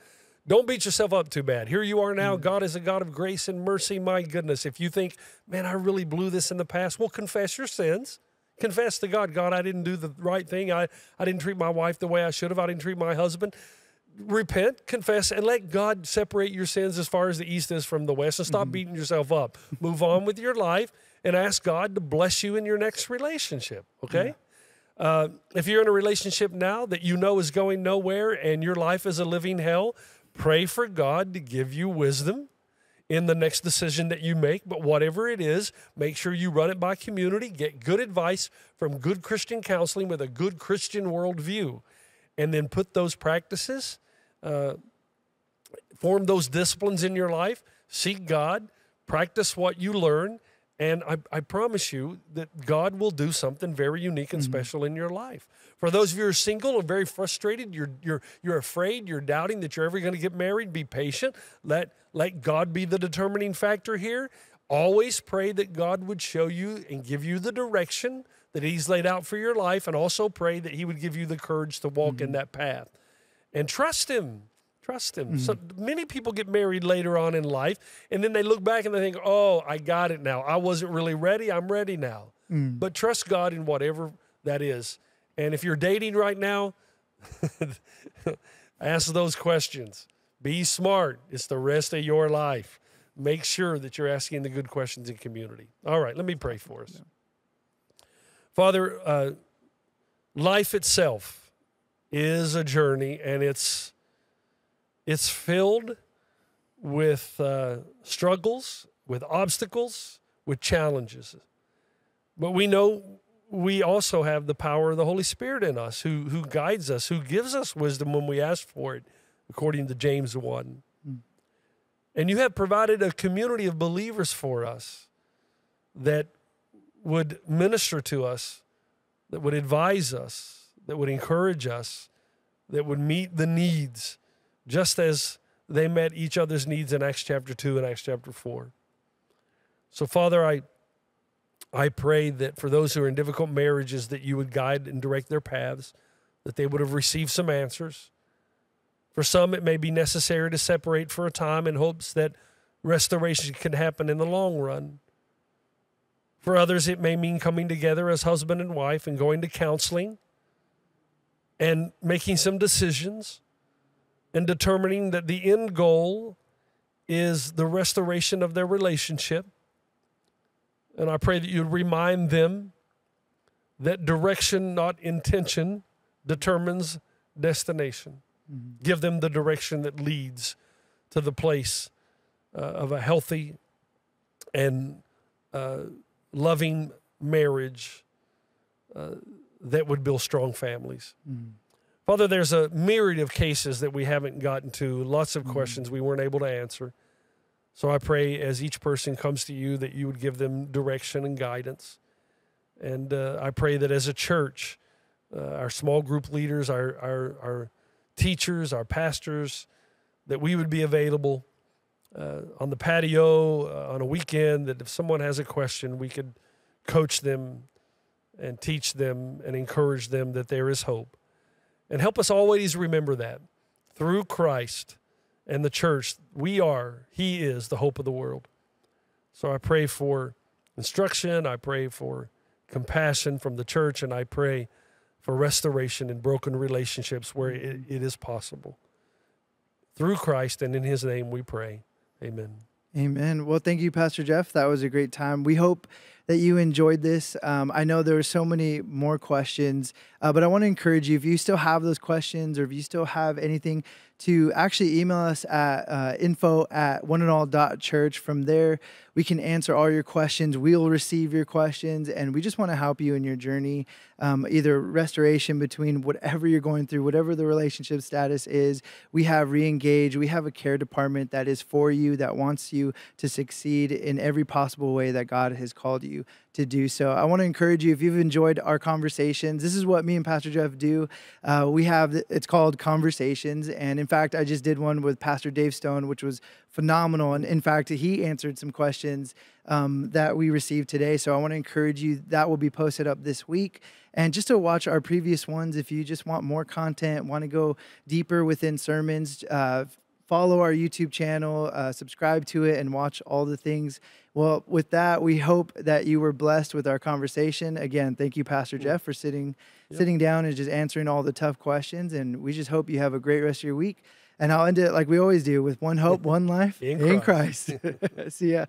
Don't beat yourself up too bad. Here you are now. God is a God of grace and mercy. My goodness. If you think, man, I really blew this in the past, well, confess your sins. Confess to God, God, I didn't do the right thing. I, I didn't treat my wife the way I should have. I didn't treat my husband. Repent, confess, and let God separate your sins as far as the east is from the west and stop beating yourself up. Move on with your life and ask God to bless you in your next relationship. Okay? Uh, if you're in a relationship now that you know is going nowhere and your life is a living hell, pray for God to give you wisdom in the next decision that you make. But whatever it is, make sure you run it by community, get good advice from good Christian counseling with a good Christian worldview, and then put those practices uh, form those disciplines in your life. Seek God, practice what you learn, and I, I promise you that God will do something very unique and special in your life. For those of you who are single and very frustrated, you're, you're, you're afraid, you're doubting that you're ever going to get married, be patient. Let, let God be the determining factor here. Always pray that God would show you and give you the direction that He's laid out for your life, and also pray that He would give you the courage to walk in that path. And trust Him. Trust Him. So many people get married later on in life, and then they look back and they think, oh, I got it now. I wasn't really ready. I'm ready now. But trust God in whatever that is. And if you're dating right now, ask those questions. Be smart. It's the rest of your life. Make sure that you're asking the good questions in community. All right, let me pray for us. Father, uh, life itself is a journey, and it's it's filled with uh, struggles, with obstacles, with challenges. But we know we also have the power of the Holy Spirit in us who, who guides us, who gives us wisdom when we ask for it, according to James 1. And you have provided a community of believers for us that would minister to us, that would advise us, that would encourage us, that would meet the needs, just as they met each other's needs in Acts chapter 2 and Acts chapter 4. So, Father, I I pray that for those who are in difficult marriages, that you would guide and direct their paths, that they would have received some answers. For some, it may be necessary to separate for a time in hopes that restoration can happen in the long run. For others, it may mean coming together as husband and wife and going to counseling and making some decisions and determining that the end goal is the restoration of their relationship. And I pray that you'd remind them that direction, not intention, determines destination. Give them the direction that leads to the place uh, of a healthy and uh, loving marriage uh, that would build strong families. Father, there's a myriad of cases that we haven't gotten to, lots of questions we weren't able to answer. So I pray as each person comes to you that you would give them direction and guidance. And uh, I pray that as a church, uh, our small group leaders, our, our, our teachers, our pastors, that we would be available uh, on the patio uh, on a weekend, that if someone has a question, we could coach them and teach them and encourage them that there is hope. And help us always remember that through Christ and the church, we are, He is the hope of the world. So I pray for instruction, I pray for compassion from the church, and I pray for restoration in broken relationships where it, it is possible. Through Christ and in His name we pray. Amen. Amen. Well, thank you, Pastor Jeff. That was a great time. We hope that you enjoyed this. Um, I know there are so many more questions, uh, but I want to encourage you if you still have those questions or if you still have anything to actually email us at uh, info at oneandall.church. From there, we can answer all your questions. We'll receive your questions, and we just want to help you in your journey, um, either restoration between whatever you're going through, whatever the relationship status is. We have Reengage. We have a care department that is for you, that wants you to succeed in every possible way that God has called you to do so. I want to encourage you if you've enjoyed our conversations. This is what me and Pastor Jeff do. Uh, we have it's called conversations, and in fact, I just did one with Pastor Dave Stone, which was phenomenal. And in fact, he answered some questions um, that we received today. So I want to encourage you. That will be posted up this week. And just to watch our previous ones, if you just want more content, want to go deeper within sermons, uh, follow our YouTube channel, uh, subscribe to it, and watch all the things. Well, with that, we hope that you were blessed with our conversation. Again, thank you, Pastor Jeff, for sitting sitting down and just answering all the tough questions. And we just hope you have a great rest of your week. And I'll end it like we always do with one hope, one life In in Christ. See ya.